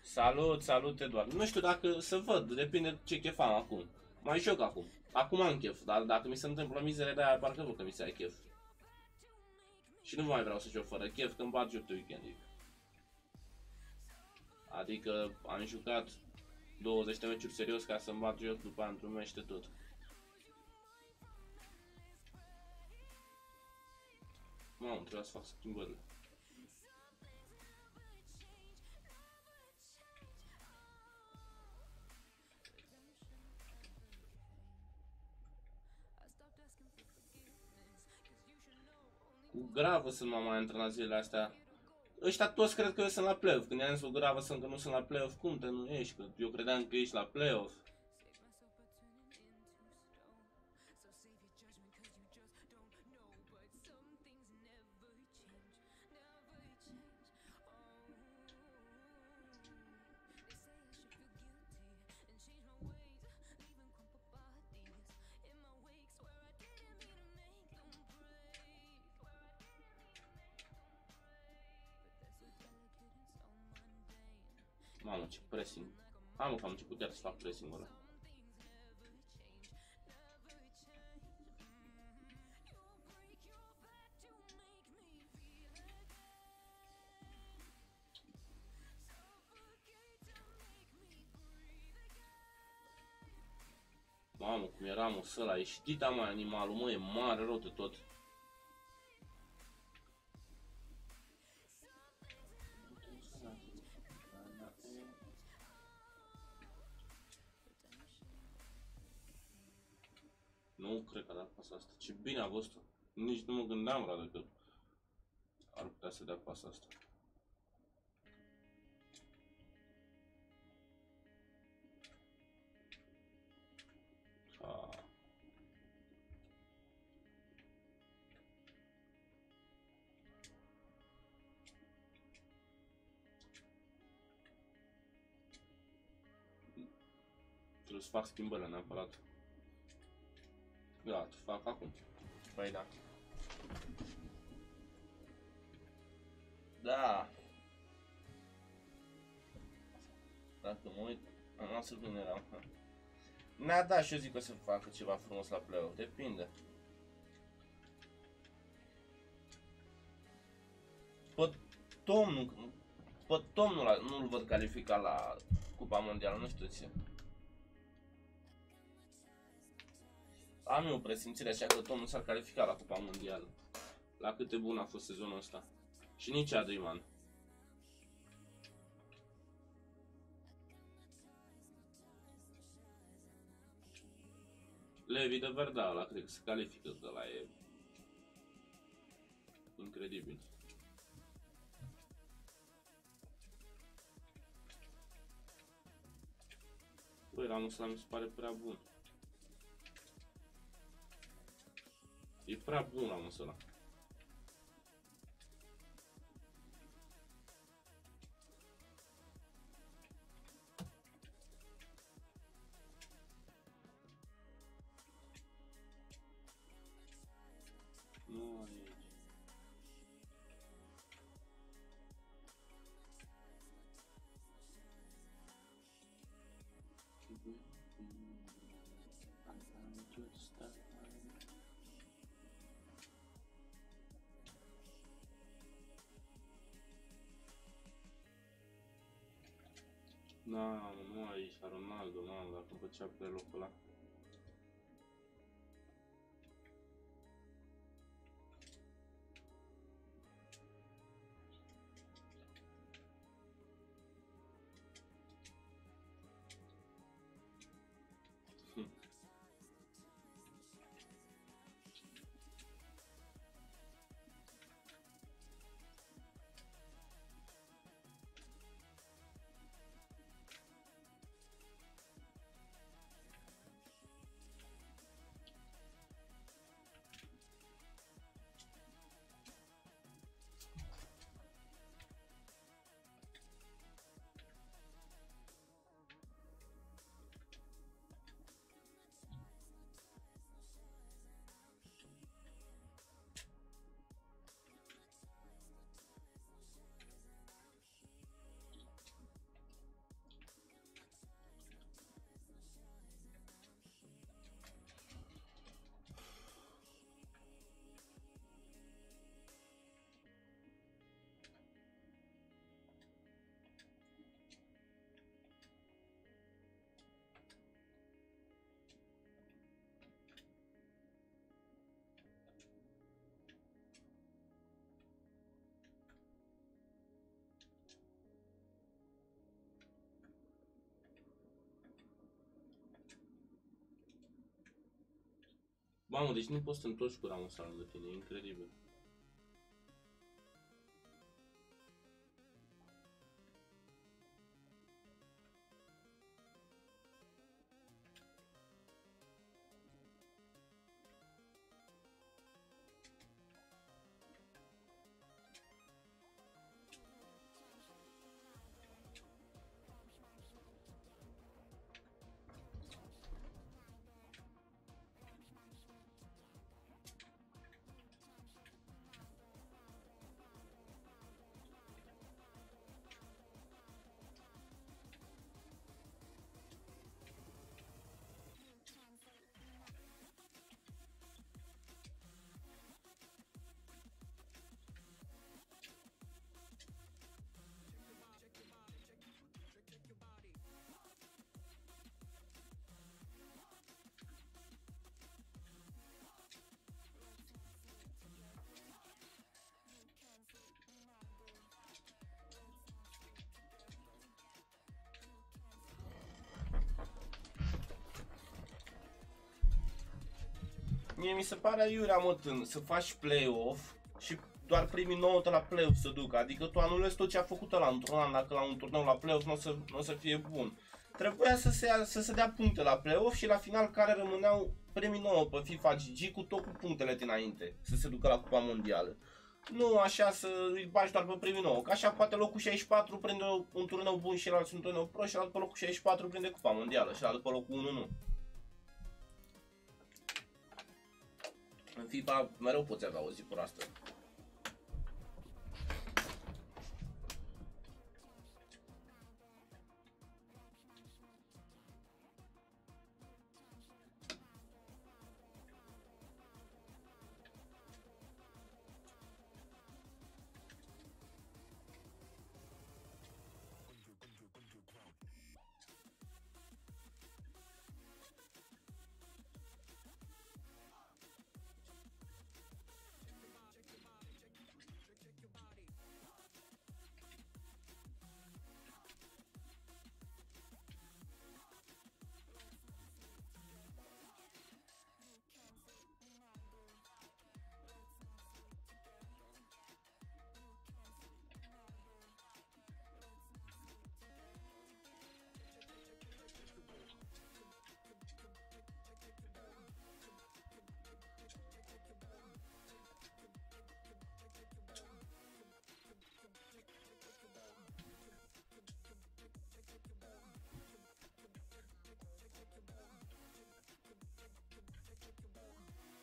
Salut, salut Eduard. Nu știu dacă să văd, depinde ce chef am acum. Mai joc acum. Acum am chef, dar dacă mi se întâmplă mizere de aia, parcă văd că mi se ai chef. Și nu mai vreau să joc fără chef când bat joc de weekend. Adică am jucat 20 de meciuri serios ca să-mi bat joc după aia într-un meci de tot. Mamă, trebuie să fac schimbările. Gravă sunt mai antrenat zilele astea. Ăștia toți cred că eu sunt la play-off. Când i-am zis cu gravă sunt că nu sunt la play-off, cum te nu ești? Că eu credeam că ești la play-off. Am că am început chiar să fac pressing-ul ăla. Mamă, cum era mă ăla, e știta mai animalul, mă, e mare rău de tot. Pasa asta. Ce bine a fost Nici nu mă gândeam, Radu, că ar putea să dea pasa asta. Ah. Trebuie să fac schimbările neapărat. Gata, fac acum. Păi da. Da. Dacă mă uit, am lasă cum eram. Na, da, și eu zic că o să facă ceva frumos la play Depinde. Pe Tom nu, pe Tom nu, nu-l văd calificat la Cupa Mondială, nu știu ce. Am eu presimțire așa că Tom nu s-ar califica la Cupa Mondială. La cât de bun a fost sezonul ăsta. Și nici Adriman. Levi de Verda, la cred că se califică, că la e incredibil. Băi, la mi se pare prea bun. E prea bun la măsul ăla. Da, nu aici, Ronaldo, mamă, dacă făcea pe locul ăla. Mamă, deci nu poți să întorci cu Ramos lângă tine, e incredibil. Mie mi se pare aiurea, mă, tân, să faci play-off și doar primii 9 la play-off să ducă. Adică tu anulezi tot ce a făcut la într-un an, dacă la un turneu la play-off nu o să, n-o să fie bun. Trebuia să se, ia, să se dea puncte la play-off și la final care rămâneau primii 9 pe FIFA GG cu tot cu punctele dinainte, să se ducă la Cupa Mondială. Nu așa să îi bagi doar pe primii 9, că așa poate locul 64 prinde un turneu bun și el un turneu pro și la după locul 64 prinde Cupa Mondială și la după locul 1 nu. FIFA mereu poți avea o zi proastă.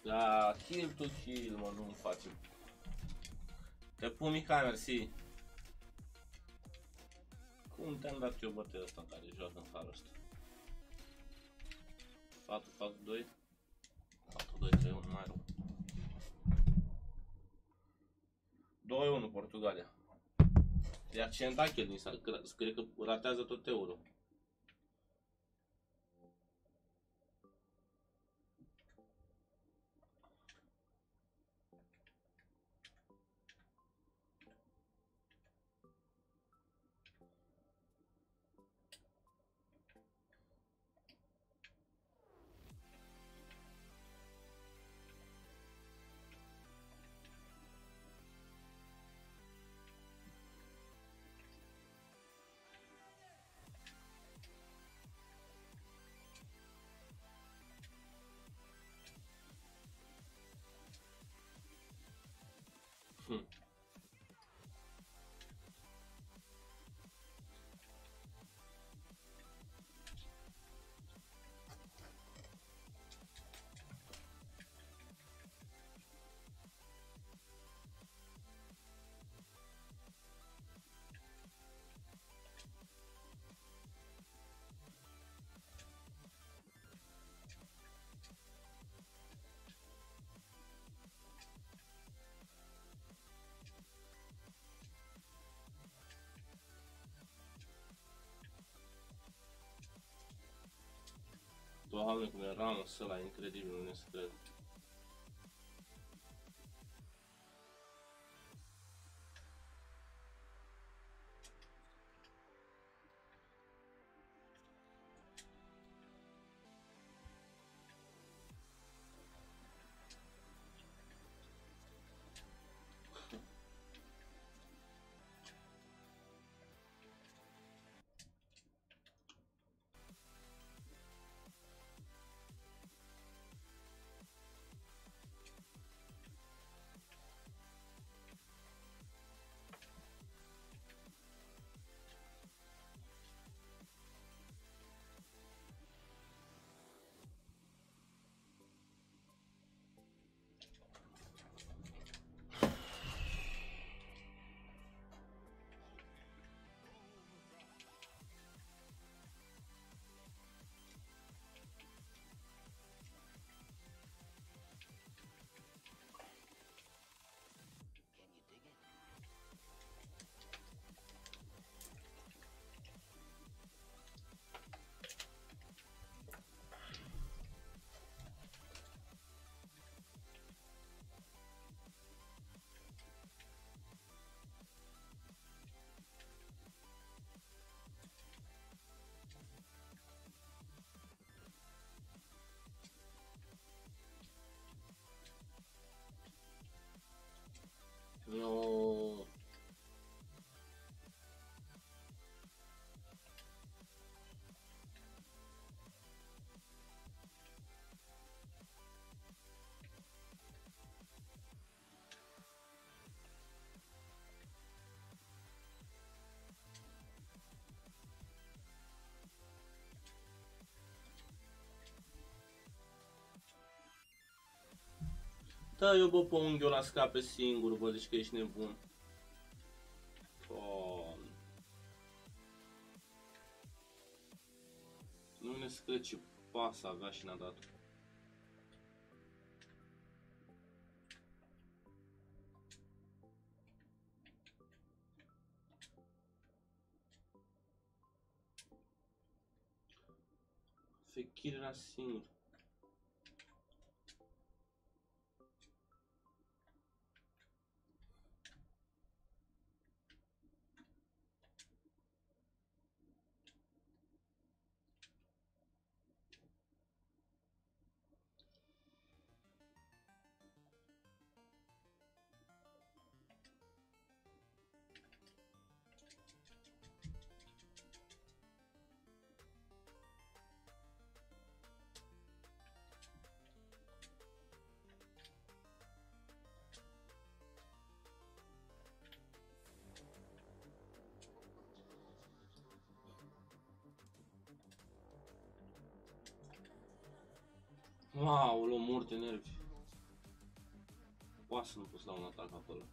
Da, kill to kill, mă, nu facem. Te pun Mihai, mersi. Cum te-am dat eu bătăia ăsta care joacă în halul ăsta? 4, 4, 2 4, 2, 3, 1, mai rău 2, 1, Portugalia E accidentat el, cred că ratează tot euro Hmm. Doamne, cum e Ramos ăla, incredibil, nu se crede. Da, eu bă pe unghiul la scape singur, bă, deci că ești nebun. Oh. Nu ne scrie ce pas avea și n-a dat. Fekir era singur. Wow, l-o mor de nervi. Poate să nu pot să dau un atac acolo.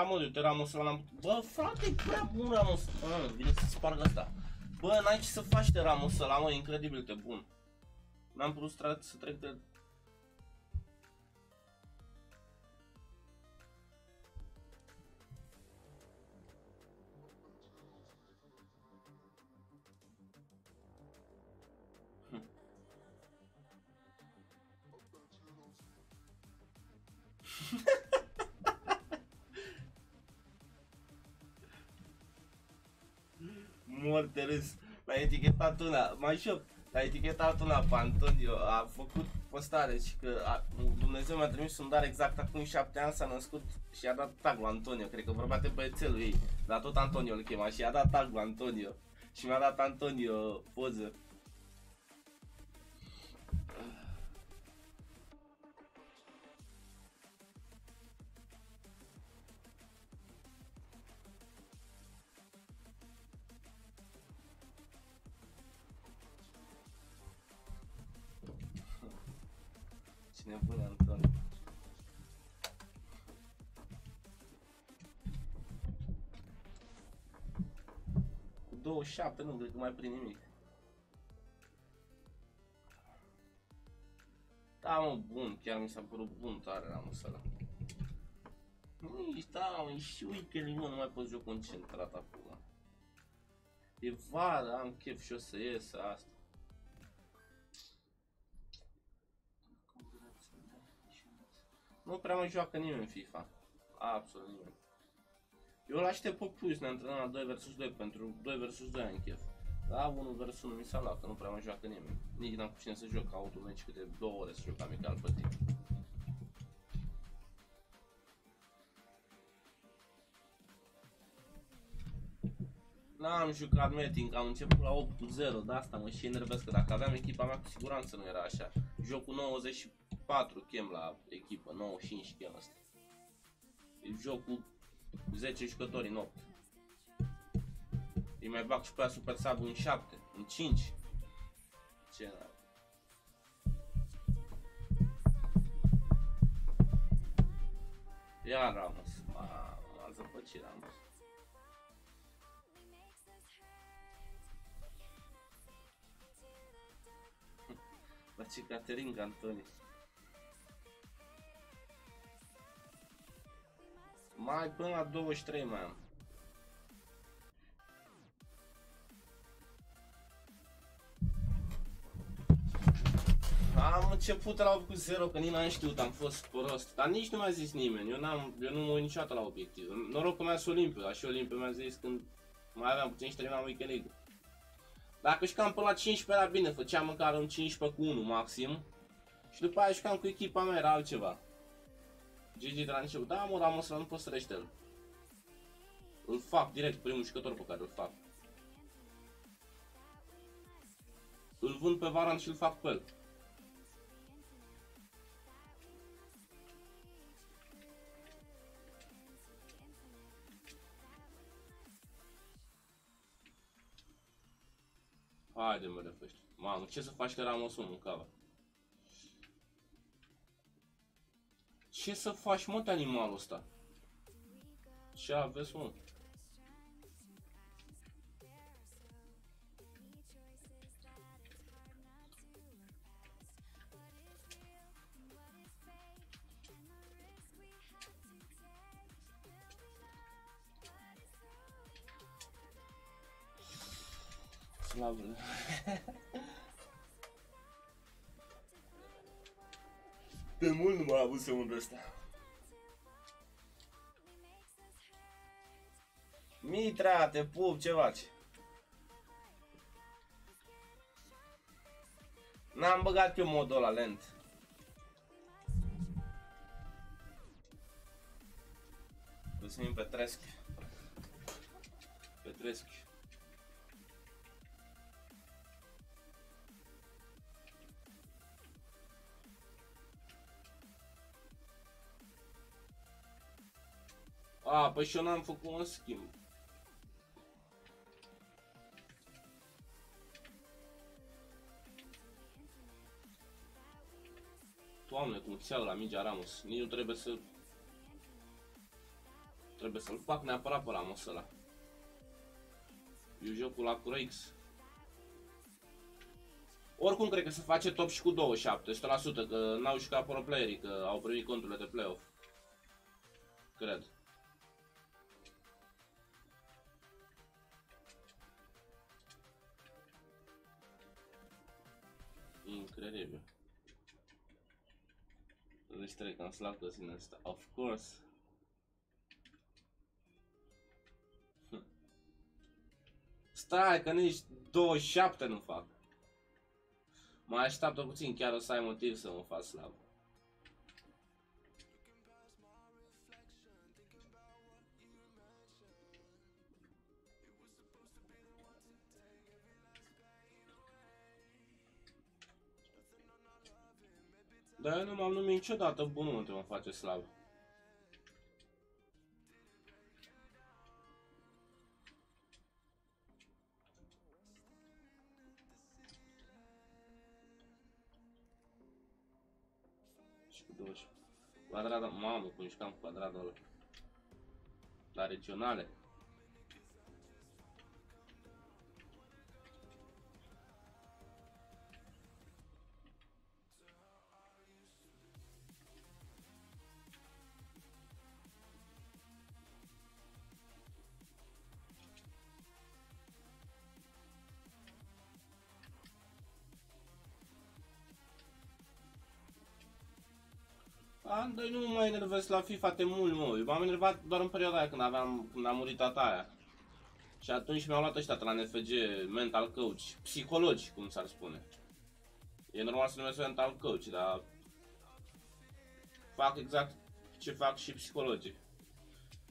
Mă, uite, Ramos ăla n-am... Bă, frate, e prea bun Ramos. Mă, vine să sparg asta. Bă, n-ai ce să faci de Ramos ăla, mă, e incredibil de bun. N-am putut să trec de... una, mai șop, l-a etichetat una pe Antonio, a făcut postare și că a, Dumnezeu mi-a trimis un dar exact acum 7 ani s-a născut și a dat tag lui Antonio, cred că vorbea de băiețelul ei, dar tot Antonio îl chema și a dat tag lui Antonio. Și mi-a dat Antonio poză. Cu 27 nu cred că mai prind nimic. Da, mă, bun, chiar mi s-a părut bun tare la ăla. Nici, da, mă, și weekend mă, nu mai pot eu concentrat acum. E vară, am chef și o să ies asta. Nu prea mai joacă nimeni FIFA. Absolut nimeni. Eu îl aștept pe plus, ne antrenăm la 2 vs 2 pentru 2 vs 2 am chef. La 1 vs 1 mi s-a luat, că nu prea mai joacă nimeni. Nici n-am cu cine să joc, au meci câte 2 ore să joc amical pe timp. N-am jucat meeting, am început la 8-0, de asta mă și enervez că dacă aveam echipa mea cu siguranță nu era așa. Jocul 94 chem la echipă, 95 chem asta. E jocul 10 jucători în 8. Îi mai bag și pe Super Sub în 7, în 5. Ce n Ia Ramos, m-a zăpăcit Ramos. <laughs> La ce Caterin Antoni. Mai până la 23 mai am. Am început la 8 cu 0, că nici n-am știut, am fost prost. Dar nici nu mi-a zis nimeni, eu, n-am, eu nu mă uit niciodată la obiectiv. Noroc Norocul meu sunt Olimpiu, dar și Olimpiu mi-a zis când mai aveam puțin și terminam weekend -ul. Dacă jucam până la 15 era bine, făceam măcar un 15 cu 1 maxim. Și după aia jucam cu echipa mea, era altceva. Gigi de la început, da mă, Ramos nu poți să el. Îl fac direct, primul jucător pe care îl fac. Îl vând pe Varan și îl fac pe el. Haide mă refăști. Mamă, ce să faci că Ramos 1 cava? Ce să faci mă animalul ăsta? Ce aveți mă? Slavă. <laughs> De mult nu m-a avut secundul ăsta. Mitra, te pup, ce faci? N-am băgat eu modul ăla lent. Mulțumim Petresc. Petresc. A, păi și eu n-am făcut un schimb. Doamne, cum ți la mingea Ramos. Nici nu trebuie să... Trebuie să-l fac neapărat pe Ramos ăla. Eu jocul la Cura X. Oricum cred că se face top și cu 27, 100%, că n-au jucat pro playerii, că au primit conturile de playoff. Cred. Incredibil. Deci trec, am slab în asta. Of course. Hm. Stai că nici 27 nu fac. Mai așteaptă puțin, chiar o să ai motiv să mă fac slab. Dar eu nu m-am numit niciodată bunul între mă face slab. Și cu 20. Quadrada, mamă, cum jucam cu quadrada ăla. La regionale. A, dar nu mă mai enervez la FIFA de mult, mă. Eu m-am enervat doar în perioada aia când aveam, când a murit tata aia. Și atunci mi-au luat ăștia la NFG mental coach, psihologi, cum s-ar spune. E normal să numesc mental coach, dar fac exact ce fac și psihologii.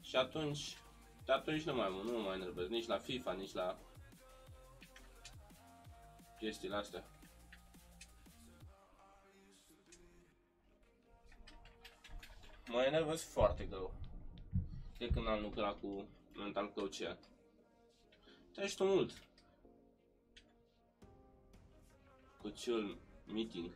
Și atunci, de atunci nu mai, nu mă mai enervez, nici la FIFA, nici la chestiile astea. Mă enervez foarte greu. De când am lucrat cu mental coach Treci tu mult. Cu cel meeting.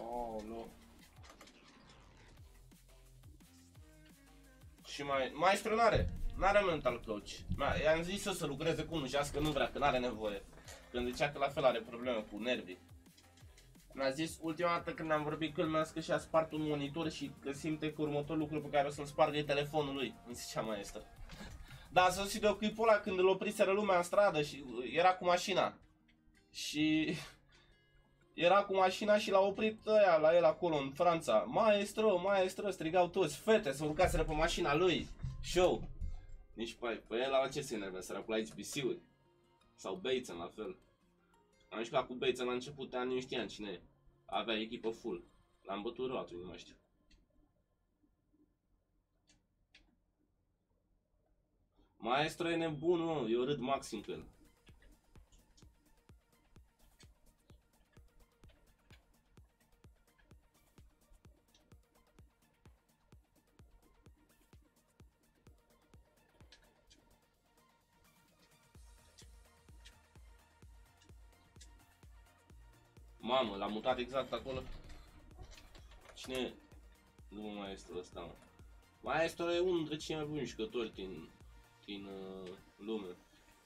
Aolo. Și mai... Maestru n-are. N-are mental coach. I-am zis să, să lucreze cu unul și că nu vrea, că n-are nevoie. Când zicea că la fel are probleme cu nervii. Mi-a zis ultima dată când am vorbit cu el, mi-a zis că și-a spart un monitor și că simte că următorul lucru pe care o să-l spargă e telefonul lui. Îmi zicea maestru. Dar să de clipul ăla când îl opriseră lumea în stradă și era cu mașina. Și era cu mașina și l-a oprit ăia la el acolo în Franța. Maestro, maestro, strigau toți, fete, să urcaseră pe mașina lui. Show. Nici pe, pe el la ce se enervează, săracul la HBC-uri. Sau Bateson la fel. Am jucat cu Bateson la început de ani, nu știam cine e. Avea echipă full. L-am bătut rău atunci, nu mai știu. Maestro e nebun, mă, eu râd maxim cu el. Mamă, l-am mutat exact acolo. Cine Nu maestru ăsta, mă. Maestru e unul dintre cei mai buni jucători din, din uh, lume.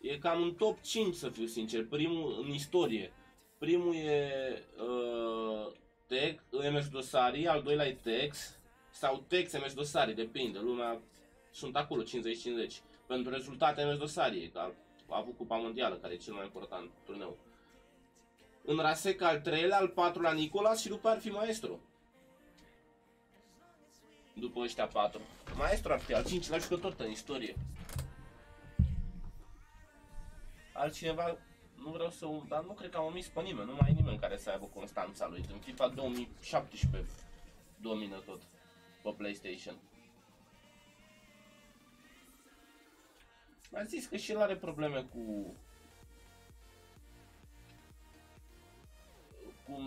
E cam un top 5 să fiu sincer, primul în istorie. Primul e uh, Tech, MS Dosari, al doilea e Tex, sau Tex MS Dosari, depinde, lumea sunt acolo 50-50. Pentru rezultate MS Dosari, că a, a avut Cupa Mondială, care e cel mai important turneu. În Rasec al treilea, al patrulea Nicolas și după ar fi Maestru. După ăștia patru. Maestru ar fi al cincilea jucător în istorie. Altcineva, nu vreau să, dar nu cred că am omis pe nimeni, nu mai e nimeni care să aibă constanța lui. În FIFA 2017 domină tot pe PlayStation. Mi-a zis că și el are probleme cu cu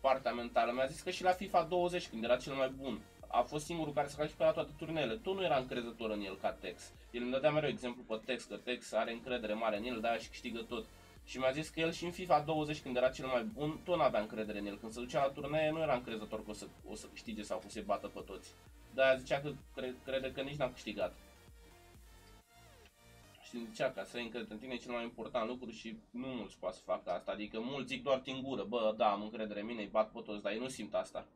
partea mentală. Mi-a zis că și la FIFA 20, când era cel mai bun, a fost singurul care s-a calificat la toate turnele. Tot nu era încrezător în el ca Tex. El îmi dădea mereu exemplu pe Tex, că Tex are încredere mare în el, de și câștigă tot. Și mi-a zis că el și în FIFA 20, când era cel mai bun, tot n-avea încredere în el. Când se ducea la turnee, nu era încrezător că o să, o să câștige sau că se bată pe toți. Dar zicea că cre- crede că nici n-a câștigat și zicea ca să ai încredere în tine e cel mai important lucru și nu mulți poate să facă asta. Adică mulți zic doar din gură, bă, da, am încredere în mine, îi bat pe toți, dar ei nu simt asta.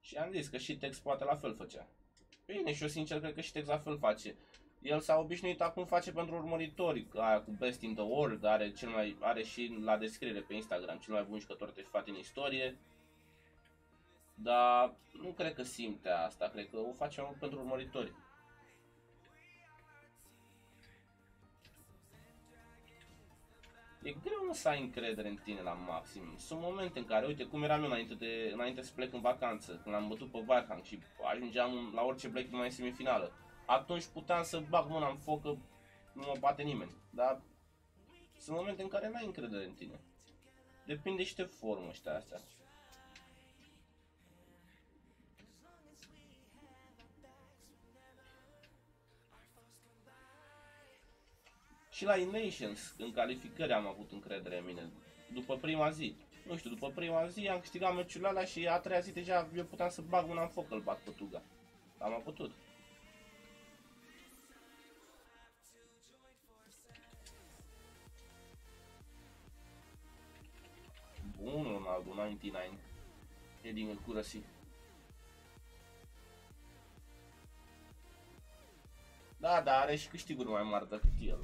Și am zis că și Tex poate la fel făcea. Bine, și eu sincer cred că și Tex la fel face. El s-a obișnuit acum face pentru urmăritori, aia cu Best in the World, are, cel mai, are și la descriere pe Instagram cel mai bun jucător de FIFA din istorie. Dar nu cred că simte asta, cred că o face pentru urmăritori. E greu să ai încredere în tine la maxim. Sunt momente în care, uite, cum eram eu înainte, de, înainte să plec în vacanță, când am bătut pe Varhang și ajungeam la orice Black mai în semifinală. Atunci puteam să bag mâna în foc că nu mă bate nimeni. Dar sunt momente în care n-ai încredere în tine. Depinde și de formă ăștia astea. Și la Nations, în calificări am avut încredere în mine. După prima zi. Nu știu, după prima zi am câștigat meciul ăla și a treia zi deja eu puteam să bag una în foc îl bat pe Tuga. Am putut. Bun, Ronaldo, 99. Heading accuracy. Da, da, are și câștiguri mai mari decât el.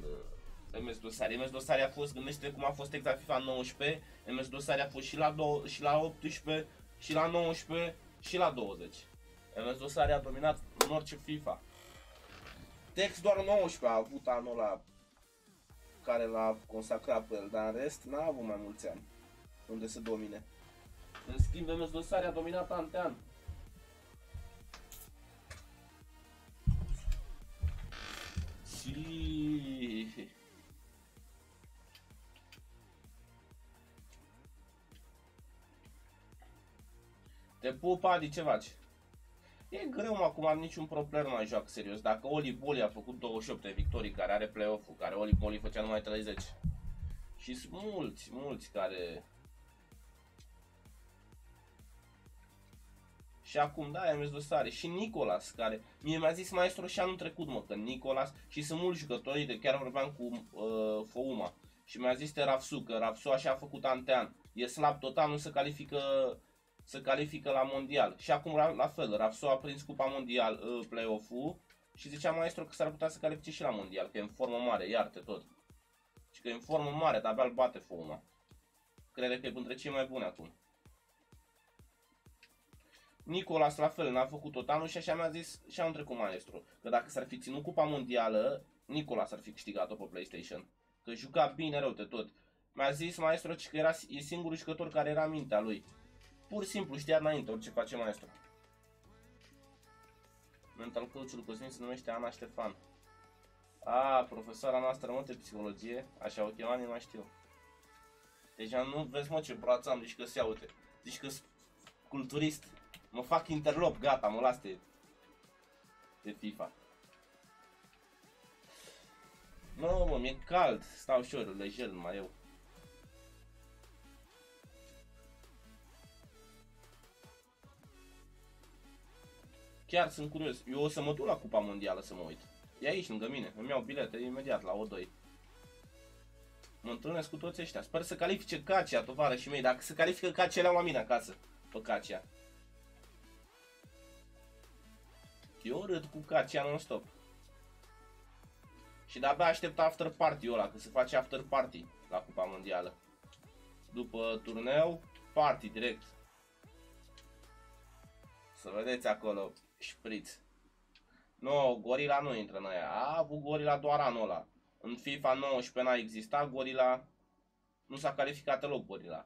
MS Dosari. MS Dosari a fost, gândește cum a fost exact FIFA 19, MS Dosari a fost și la, do- și la 18, și la 19, și la 20. MS Dosari a dominat în orice FIFA. Tex doar 19 a avut anul ăla care l-a consacrat pe el, dar în rest n-a avut mai mulți ani unde să domine. În schimb, MS Dosari a dominat an de an. Sí. Te pup, Adi, ce faci? E greu, mă, acum am niciun problem, nu mai joacă serios. Dacă Oli Boli a făcut 28 de victorii, care are play-off-ul, care Oli Boli făcea numai 30. Și sunt mulți, mulți care... Și acum, da, am dosare. Și Nicolas, care mie mi-a zis maestru și anul trecut, mă, că Nicolas, și sunt mulți jucători, de chiar vorbeam cu uh, Fouma, și mi-a zis de Rafsu, că Rafsu așa a făcut antean. E slab total, nu se califică se califică la mondial. Și acum la fel, Rafsu a prins cupa mondial uh, play-off-ul și zicea maestru că s-ar putea să califice și la mondial, că e în formă mare, iarte tot. Și că e în formă mare, dar abia îl bate Fouma. Crede că e între cei mai buni acum. Nicolas la fel n-a făcut tot anul și așa mi-a zis și anul trecut maestru. Că dacă s-ar fi ținut cupa mondială, Nicolas ar fi câștigat-o pe PlayStation. Că juca bine rău de tot. Mi-a zis maestru că era, e singurul jucător care era mintea lui. Pur și simplu știa înainte orice face maestru. Mental coach-ul Cosmin se numește Ana Ștefan. A, profesoara noastră multe psihologie, așa o chema, nu mai știu. Deja nu vezi mă ce braț am, deci că se uite. Deci că culturist. Mă fac interlop, gata, mă las de, de FIFA. Nu, mă, mi-e cald, stau și eu, lejer numai eu. Chiar sunt curios. Eu o să mă duc la Cupa Mondială să mă uit. E aici lângă mine. Îmi iau bilete imediat la O2. Mă întâlnesc cu toți ăștia. Sper să califice Cacia, tovară și mei. Dacă se califică Cacia, le-am la mine acasă. Pe Cacia. Eu râd cu Cacia non-stop. Și de-abia aștept after party-ul ăla, că se face after party la Cupa Mondială. După turneu, party direct. Să vedeți acolo șpriț. Nu, no, Gorila nu intră în aia. A avut Gorila doar anul ăla. În FIFA 19 n-a existat Gorila. Nu s-a calificat deloc Gorila.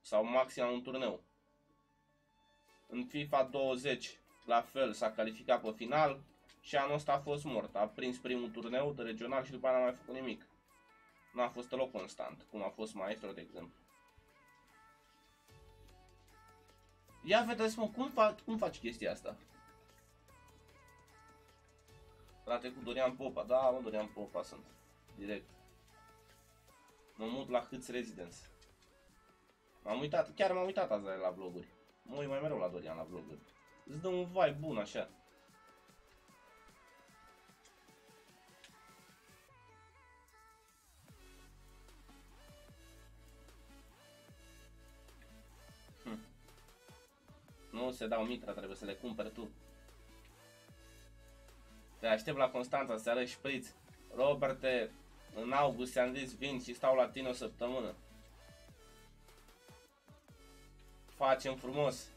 Sau maxim un turneu. În FIFA 20 la fel s-a calificat pe final și anul ăsta a fost mort. A prins primul turneu de regional și după aia n-a mai făcut nimic. Nu a fost deloc constant, cum a fost Maestro, de exemplu. Ia vedeți mă, cum, fa cum faci chestia asta? Frate cu Dorian Popa, da mă, Dorian Popa sunt, direct. Mă mut la Hâț Residence. M-am uitat, chiar m-am uitat azi la vloguri. Mă uit mai mereu la Dorian la vloguri. Îți dă un vibe bun așa. Nu se dau mitra, trebuie să le cumperi tu. Te aștept la Constanța să arăți șpriț. Roberte, în august ți-am zis vin și stau la tine o săptămână. Facem frumos.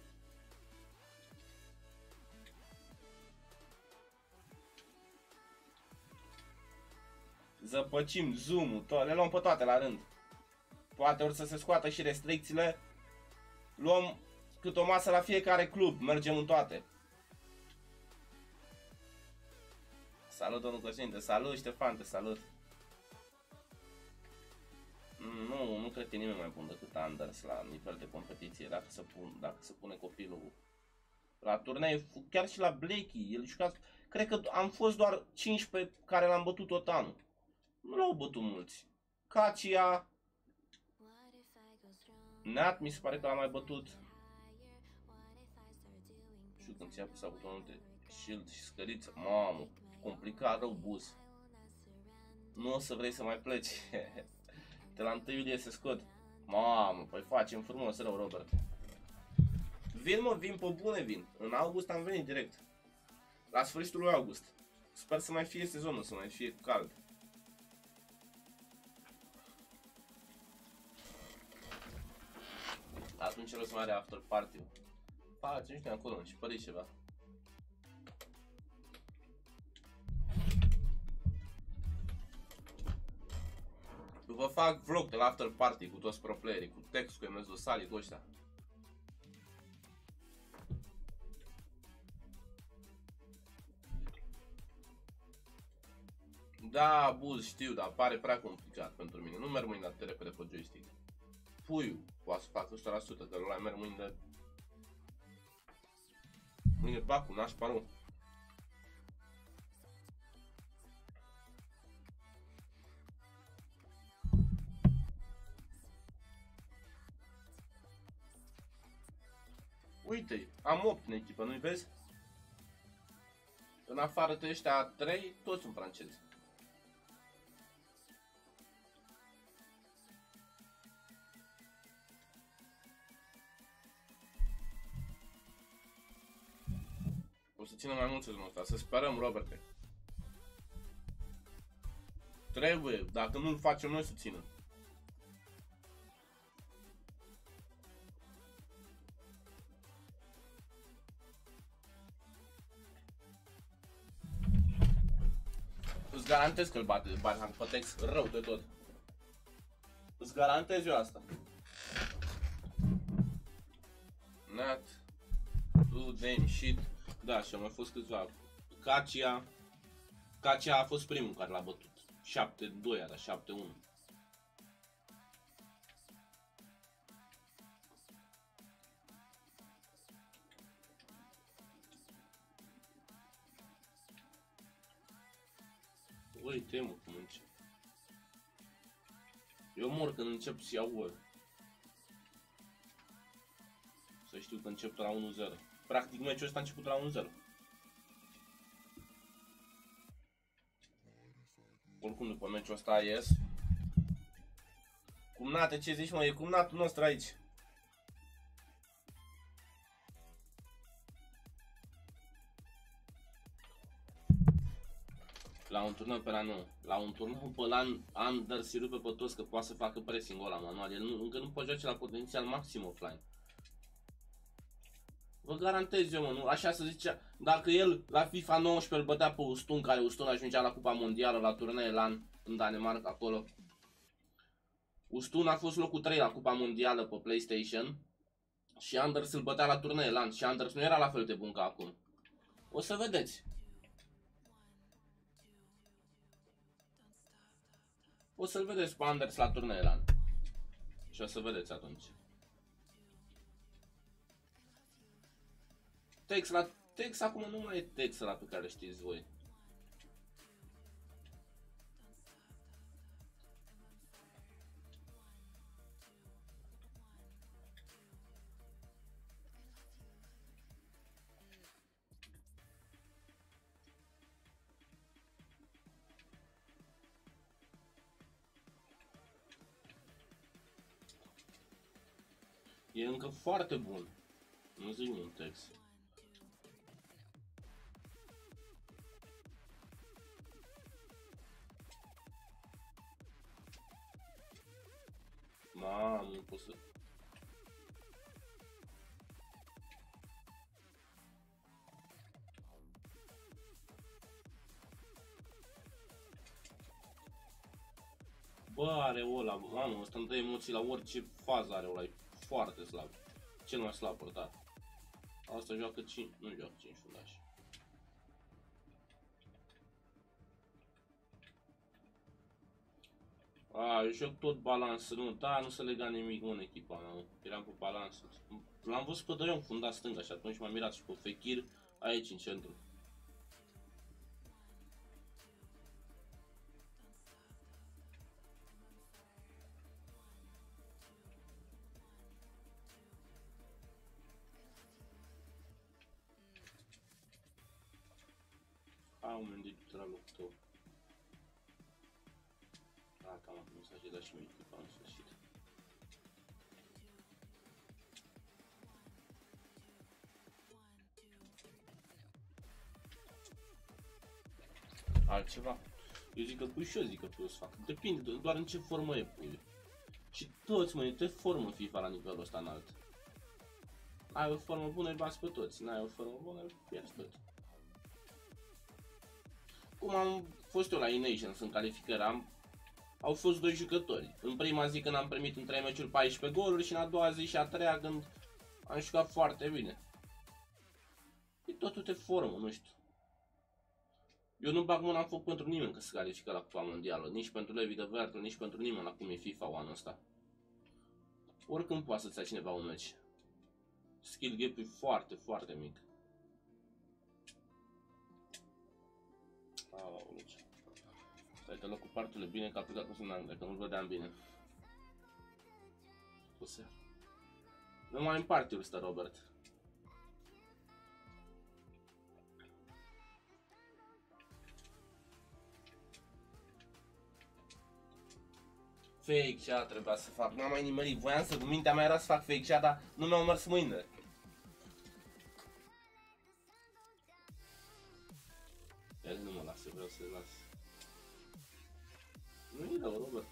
Zăpăcim zoom-ul, le luăm pe toate la rând. Poate ori să se scoată și restricțiile. Luăm cât o masă la fiecare club, mergem în toate. Salut, domnul Cosmin, salut, Ștefan, te salut. Mm, nu, nu cred că e nimeni mai bun decât Anders la nivel de competiție, dacă se, pun, dacă se pune copilul la turnee, chiar și la Blakey, el juca, cred că am fost doar 15 care l-am bătut tot anul. Nu l-au bătut mulți. Cacia, Nat mi se pare că l-a mai bătut știu când ți-a pus butonul de shield și scăriță, mamă, complicat rău bus. Nu o să vrei să mai pleci. <laughs> De la 1 iulie se scot. Mamă, păi facem frumos rău, Robert. Vin, mă, vin pe bune, vin. În august am venit direct. La sfârșitul lui august. Sper să mai fie sezonul, să mai fie cald. Atunci o să mai are after party -ul. Faci, nu știu acolo, și pare ceva. Vă fac vlog de la after party cu toți pro playerii, cu text, cu MS Sali, cu ăștia. Da, buz, știu, dar pare prea complicat pentru mine. Nu merg mâine atât de repede pe joystick. Puiu, poate să fac 100%, că ăla merg mâine de Mâine Bacu, nașpa rău. Uite, am 8 în echipă, nu-i vezi? În afară de ăștia 3, toți sunt francezi. O să ținem mai mult sezonul ăsta, să sperăm, Roberte. Trebuie, dacă nu-l facem noi să ținem. Îți garantez că îl bate Bayern Potex rău de tot. Îți garantez eu asta. Nat. Tu, damn shit. Da, și au mai fost câțiva. Cacia. Cacia a fost primul care l-a bătut. 7-2 era, 7-1. Mor când încep să iau gol. Să știu că încep la 1-0. Practic meciul ăsta a început la 1-0. Oricum după meciul ăsta ies. Cumnate, ce zici mă? E cumnatul nostru aici. Un turneu pe la nu. La un turneu pe la Under se rupe pe toți că poate să facă pressing ăla manual. El nu, încă nu poate joace la potențial maxim offline. Vă garantez eu, mă, nu? Așa se zicea, dacă el la FIFA 19 îl bătea pe Ustun, care Ustun ajungea la Cupa Mondială, la turnee LAN, în Danemarca, acolo. Ustun a fost locul 3 la Cupa Mondială pe PlayStation și Anders îl bătea la turnee LAN și Anders nu era la fel de bun ca acum. O să vedeți. O să-l vedeți pe Anders la turnee LAN. Și o să vedeți atunci. Tex la Tex acum nu mai e Tex la pe care știți voi. Încă foarte bun. Nu zic un text. Mamă, nu pot să... Bă, are ăla, mamă, ăsta îmi dă emoții la orice fază are ăla, e foarte slab. Cel mai slab portat. Asta joacă 5, nu joacă 5 fundași. A, eu joc tot balans, nu, da, nu se lega nimic în echipa mea, eram pe balans. L-am văzut pe Dăion fundat stânga și atunci m-am mirat și pe Fekir aici în centru. Altceva? Eu zic că pui și eu zic că pui o să fac. Depinde doar în ce formă e pui. Și toți, mă, te formă FIFA la nivelul ăsta înalt. Ai o formă bună, îi bați pe toți. N-ai o formă bună, îi pierzi toți. Cum am fost eu la E-Nations în calificări, am au fost doi jucători. În prima zi când am primit în 3 meciuri 14 goluri și în a doua zi și a treia când am jucat foarte bine. E totul te formă, nu știu. Eu nu bag mâna în foc pentru nimeni că se califică la Cupa Mondială, nici pentru Levi de Vertul, nici pentru nimeni la cum e FIFA anul ăsta. Oricând poate să-ți ia cineva un meci. Skill gap e foarte, foarte mic. Aoleu. Stai că locul partului bine că a plecat cu sunang, că nu-l vedeam bine. Puse. Nu mai în party ăsta, Robert. Fake chat trebuia să fac, n-am mai nimerit, voiam să, mintea mea era să fac fake chat, dar nu mi-au mers mâinile. El nu mă lasă, vreau să-l las. Nu e rău, Robert.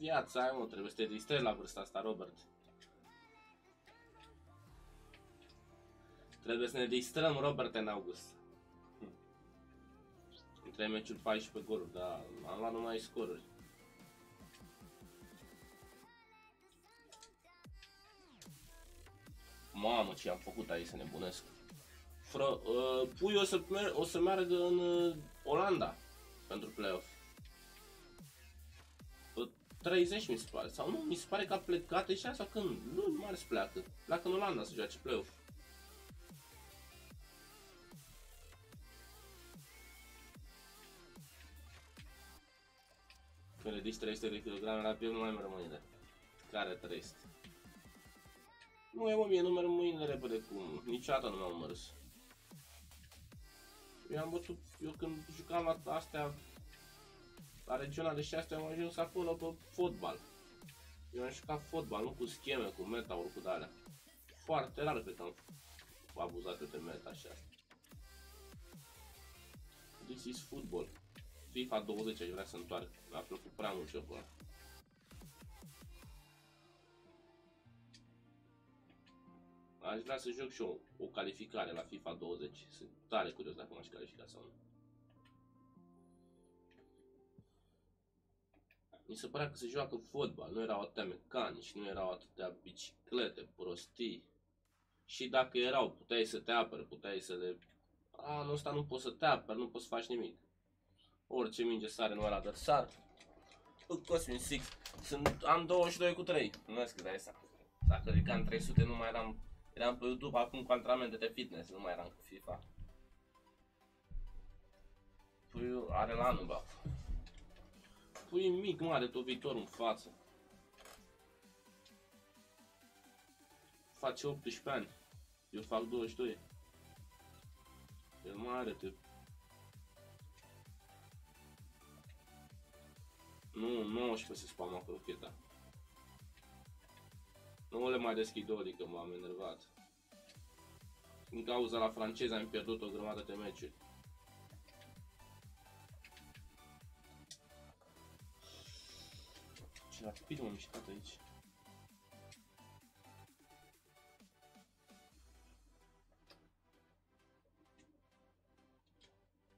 O viață ai, mă, trebuie să te distrezi la vârsta asta, Robert. Trebuie să ne distrăm, Robert, în august. Hm. În 3 meciuri 14 goluri, da, am luat numai scoruri. Mamă, ce am făcut aici să nebunesc. Fră, uh, pui o să, mer- o să meargă în uh, Olanda pentru play-off. 30 mi se pare, sau nu, mi se pare că a plecat deja sau când, nu, nu mai pleacă, pleacă în Olanda să joace play-off. Când ridici 300 de kg la piept, nu mai merg mâinile. Care 300? Nu e mă, mie nu merg mâinile repede cum, niciodată nu mi-au mers. Eu am văzut, eu când jucam la astea la regionale și astea am ajuns acolo pe fotbal. Eu am jucat fotbal, nu cu scheme, cu meta-uri, cu alea. Foarte rar cred că am abuzat de meta și astea. This is football. FIFA 20 aș vrea să întoarcă. Mi-a plăcut prea mult jocul ăla. Aș vrea să joc și o, o calificare la FIFA 20. Sunt tare curios dacă m-aș califica sau nu. Mi se părea că se joacă fotbal, nu erau atâtea mecanici, nu erau atâtea biciclete, prostii. Și dacă erau, puteai să te apere, puteai să le... Anul ăsta nu poți să te aperi, nu poți să faci nimic. Orice minge sare nu era sar. Cosmin Six. Sunt, am 22 cu 3. Nu că dai asta. Dacă ridicam 300 nu mai eram... Eram pe YouTube acum cu antrenamente de fitness, nu mai eram cu FIFA. Păi are la anul, bă pui mic, mare, tot viitorul în față. Face 18 ani. Eu fac 22. El mare, te... Nu, 19 se spamă acolo cheta. Nu le mai deschid ori că m-am enervat. Din cauza la franceză am pierdut o grămadă de meciuri. Ce rapid m-am mișcat aici.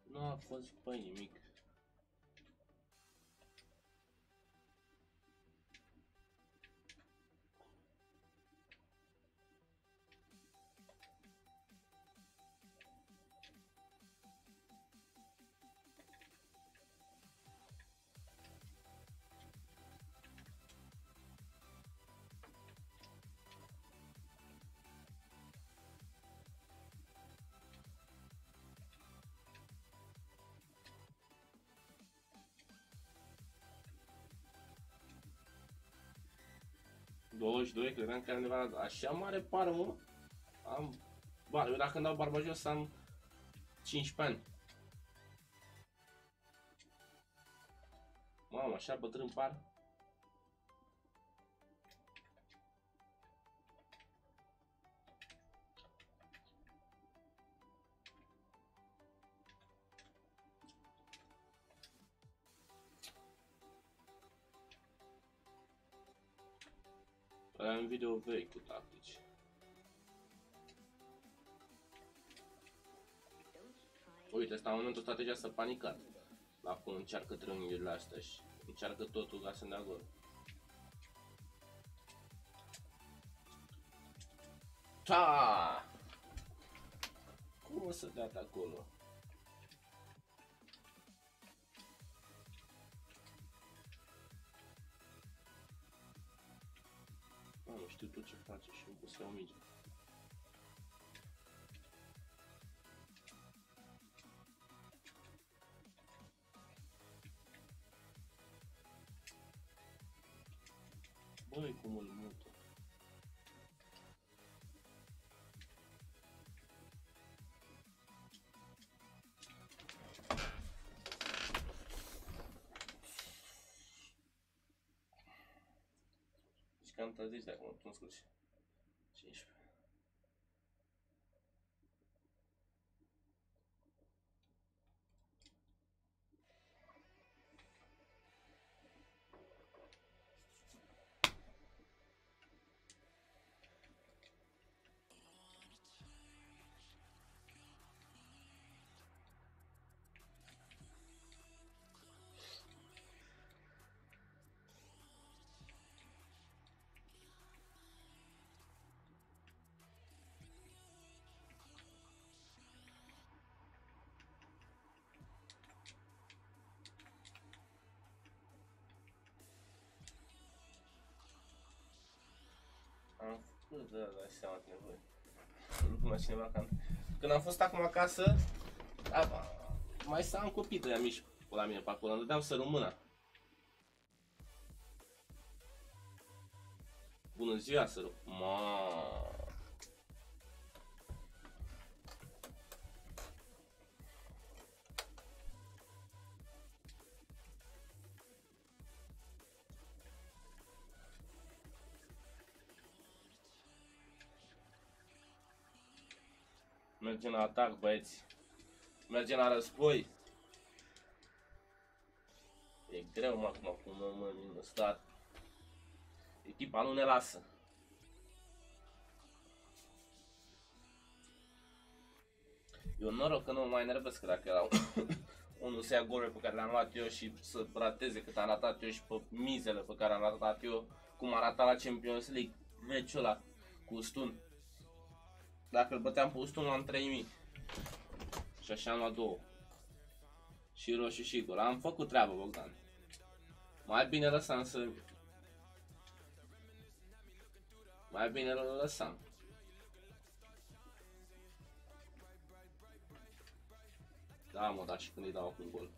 Nu a fost pe nimic. 22, credeam că are undeva așa mare pară, mă. Am, ba, eu dacă îmi dau barba jos am 15 ani. Mamă, așa bătrân par. Un video vechi cu tactici. Uite, asta în momentul ăsta deja s-a panicat. Acum încearcă triunghiurile astea și încearcă totul ca să ne gol. Ta! Cum o să dea acolo? Știu tot ce face și Deci cam 30 de acum, în sfârșit. Am făcut, da, da, seama că nevoie. Lucru la cineva că am... Când am fost acum acasă, a, mai să am copii de mici pe la mine pe acolo, îmi dădeam să rămână. Bună ziua, să Ma. Mergem la atac, băieți. Mergem la război. E greu, mă, acum, cum mă, mă, în stat. Echipa nu ne lasă. Eu noroc că nu mă mai enervez, că dacă erau <coughs> unul să ia golurile pe care le-am luat eu și să rateze cât am ratat eu și pe mizele pe care am ratat eu, cum a ratat la Champions League, meciul ăla cu Stun. Dacă îl băteam pe Ustul, luam 3000. Și așa am luat două. Și roșu și gol. Am făcut treabă, Bogdan. Mai bine lăsam să... Mai bine îl lăsam. Da, mă, dar și când îi dau acum gol.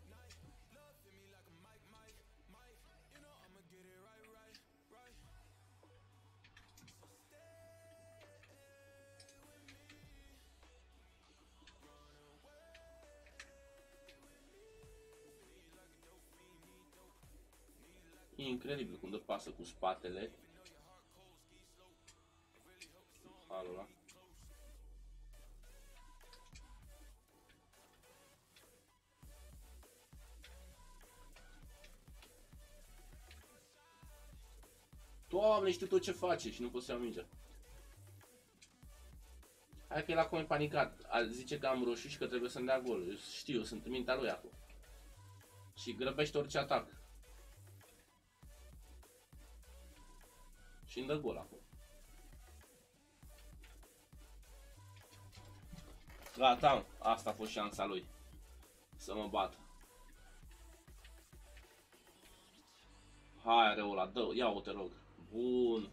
E incredibil cum dă pasă cu spatele. Halul ăla. Doamne, știu tot ce face și nu pot să iau mingea. Hai că el acum e panicat. A, zice că am roșu și că trebuie să-mi dea gol. Eu știu, eu sunt în mintea lui acum. Și grăbește orice atac. Și îmi dă gol acum. Gata, asta a fost șansa lui. Să mă bată. Hai, Reola, dă, ia-o, te rog. Bun.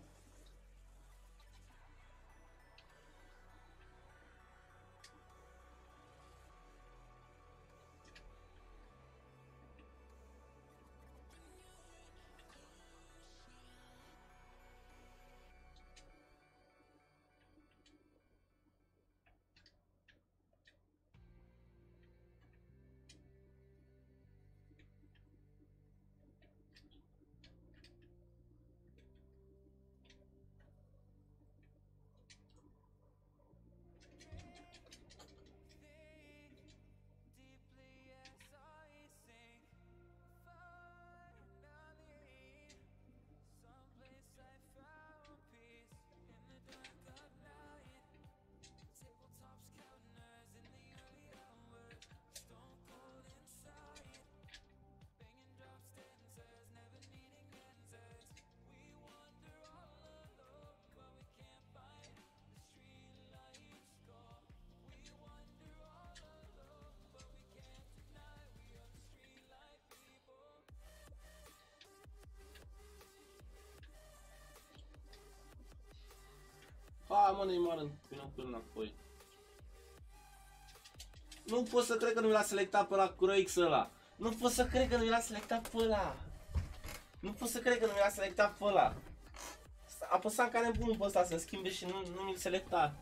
Ha, mă, Neymar în pinocul înapoi. Nu pot să cred că nu l-a selectat pe la Croix ăla. Nu pot să cred că nu l-a selectat pe ăla. Nu pot să cred că nu l-a selectat pe ăla. Apăsam ca nebunul pe ăsta să schimbe și nu, nu mi-l selecta.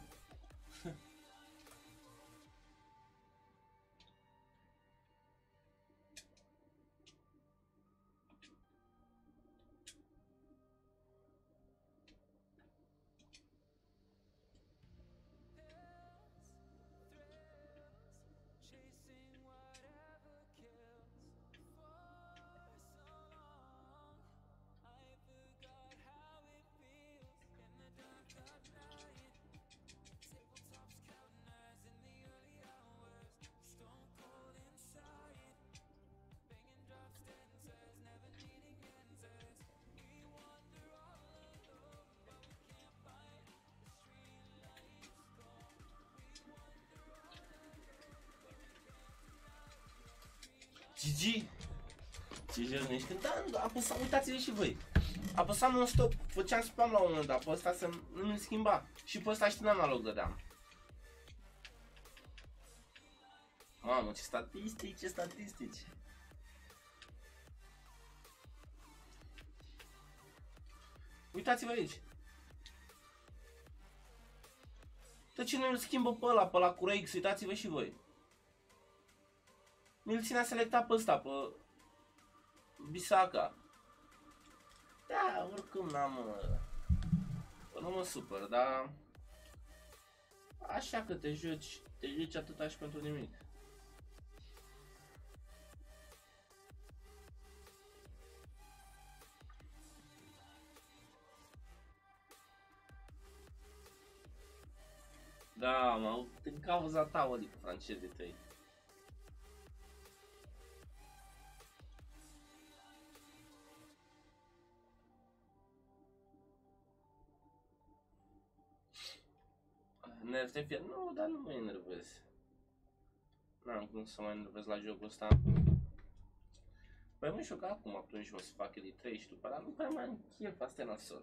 GG! Ce jărnești când da, apăsam, uitați-vă și voi. Apăsam non-stop, făceam spam la un moment dat, pe ăsta să nu mi schimba. Și pe ăsta și în analog dădeam. Mamă, ce statistici, ce statistici. Uitați-vă aici. De ce nu îl schimbă pe ăla, pe la Cura X? Uitați-vă și voi. Mi-l ținea selectat pe ăsta, pe Bisaca. Da, oricum n-am... Nu mă supăr, dar... Așa că te joci, te joci atâta și pentru nimic. Da, mă, din cauza ta, Oli, cu francezii tăi. Nerv de fier? Nu, dar nu mă enervez. N-am cum să mă enervez la jocul ăsta. Păi mă joc acum atunci o să fac Elite 3 și după dar nu prea mai am chef, asta e nasol.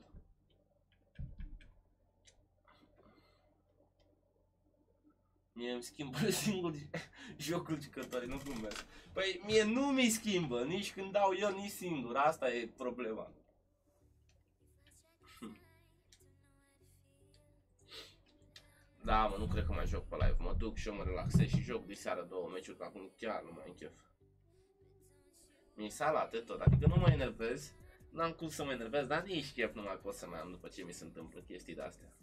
Mie îmi schimbă <laughs> singur jocul jucătorii, nu glumesc. Păi mie nu mi schimbă, nici când dau eu, nici singur, asta e problema. Da, mă, nu cred că mai joc pe live. Mă duc și eu mă relaxez și joc de seară două meciuri, că acum chiar nu mai am chef. Mi sala atât tot, adică nu mă enervez, n-am cum să mă enervez, dar nici chef nu mai pot să mai am după ce mi se întâmplă chestii de astea.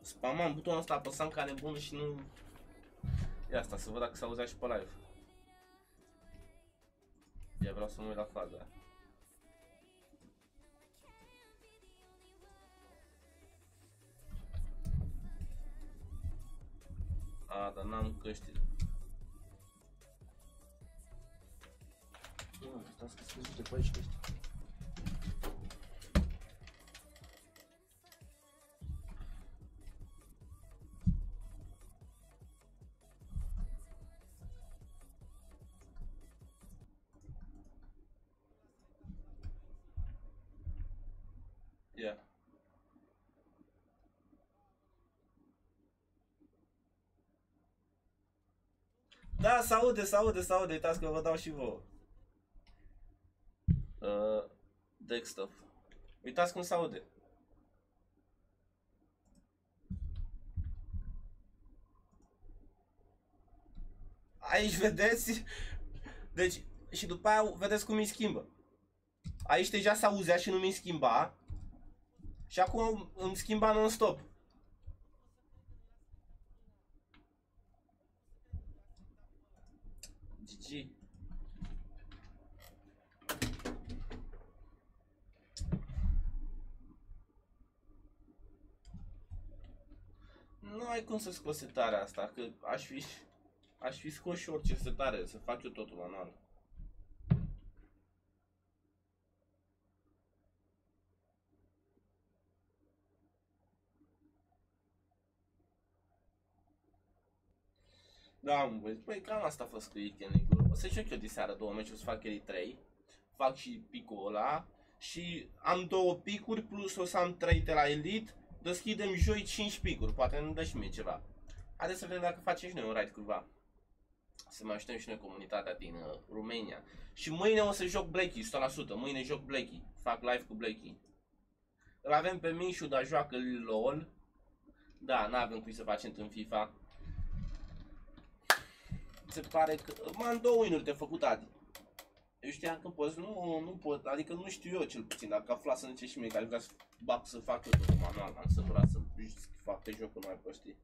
Spamam butonul ăsta, apăsam ca nebun și nu... Ia asta, să văd dacă s-auzea și pe live. Ia vreau să mă uit la faza. A, dar n-am căștile. Nu, stați că scăzute pe aici căști. Da, se aude, se aude, se aude, uitați că vă dau și vouă. Uh, desktop. Uitați cum se aude. Aici vedeți, deci, și după aia vedeți cum îi schimbă. Aici deja se auzea și nu mi schimba. Și acum îmi schimba non-stop. GG. Nu ai cum să scoți setarea asta, că aș fi, aș fi scos și orice setare, să fac eu totul manual. Da, mă, băi, păi cam asta a fost cu weekend O să joc eu de seară două meciuri, să fac Kelly 3. Fac și picul ăla și am două picuri plus o să am 3 de la Elite. Deschidem joi 5 picuri, poate nu dă și mie ceva. Haideți să vedem dacă facem și noi un raid câtva. Să mai așteptăm și noi comunitatea din uh, România. Și mâine o să joc Blakey, 100%. Mâine joc Blakey. Fac live cu Blakey. Îl avem pe Mișu, dar joacă LOL. Da, n-avem cui să facem în FIFA. Se pare că... M-am două win de făcut, Adi. Eu știam că poți, nu, nu pot, adică nu știu eu cel puțin, dacă afla să ce și mie care vrea să bag să fac eu totul manual, am să vrea să fac pe jocul mai prostii.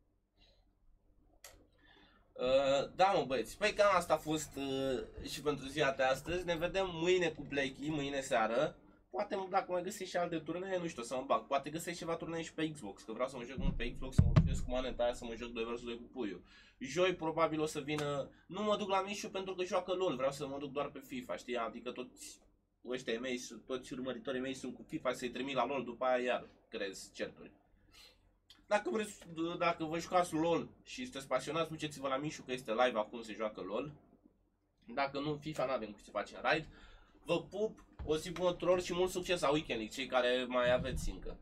Uh, da, mă băieți, păi cam asta a fost uh, și pentru ziua de astăzi. Ne vedem mâine cu Blakey, mâine seară. Poate dacă mai găsesc și alte turnee, nu știu, să mă bag. Poate găsesc ceva turnee și pe Xbox, că vreau să mă joc mult pe Xbox, să mă joc cu maneta aia, să mă joc 2 vs 2 cu puiul. Joi probabil o să vină, nu mă duc la Mișu pentru că joacă LOL, vreau să mă duc doar pe FIFA, știi? Adică toți ăștia mei, toți urmăritorii mei sunt cu FIFA să-i trimit la LOL, după aia iar crezi certuri. Dacă vreți, dacă vă jucați LOL și sunteți pasionați, duceți-vă la Mișu că este live acum se joacă LOL. Dacă nu, FIFA n-avem cu ce face în raid. Vă pup, o zi bună tuturor și mult succes la Weekend League, cei care mai aveți încă.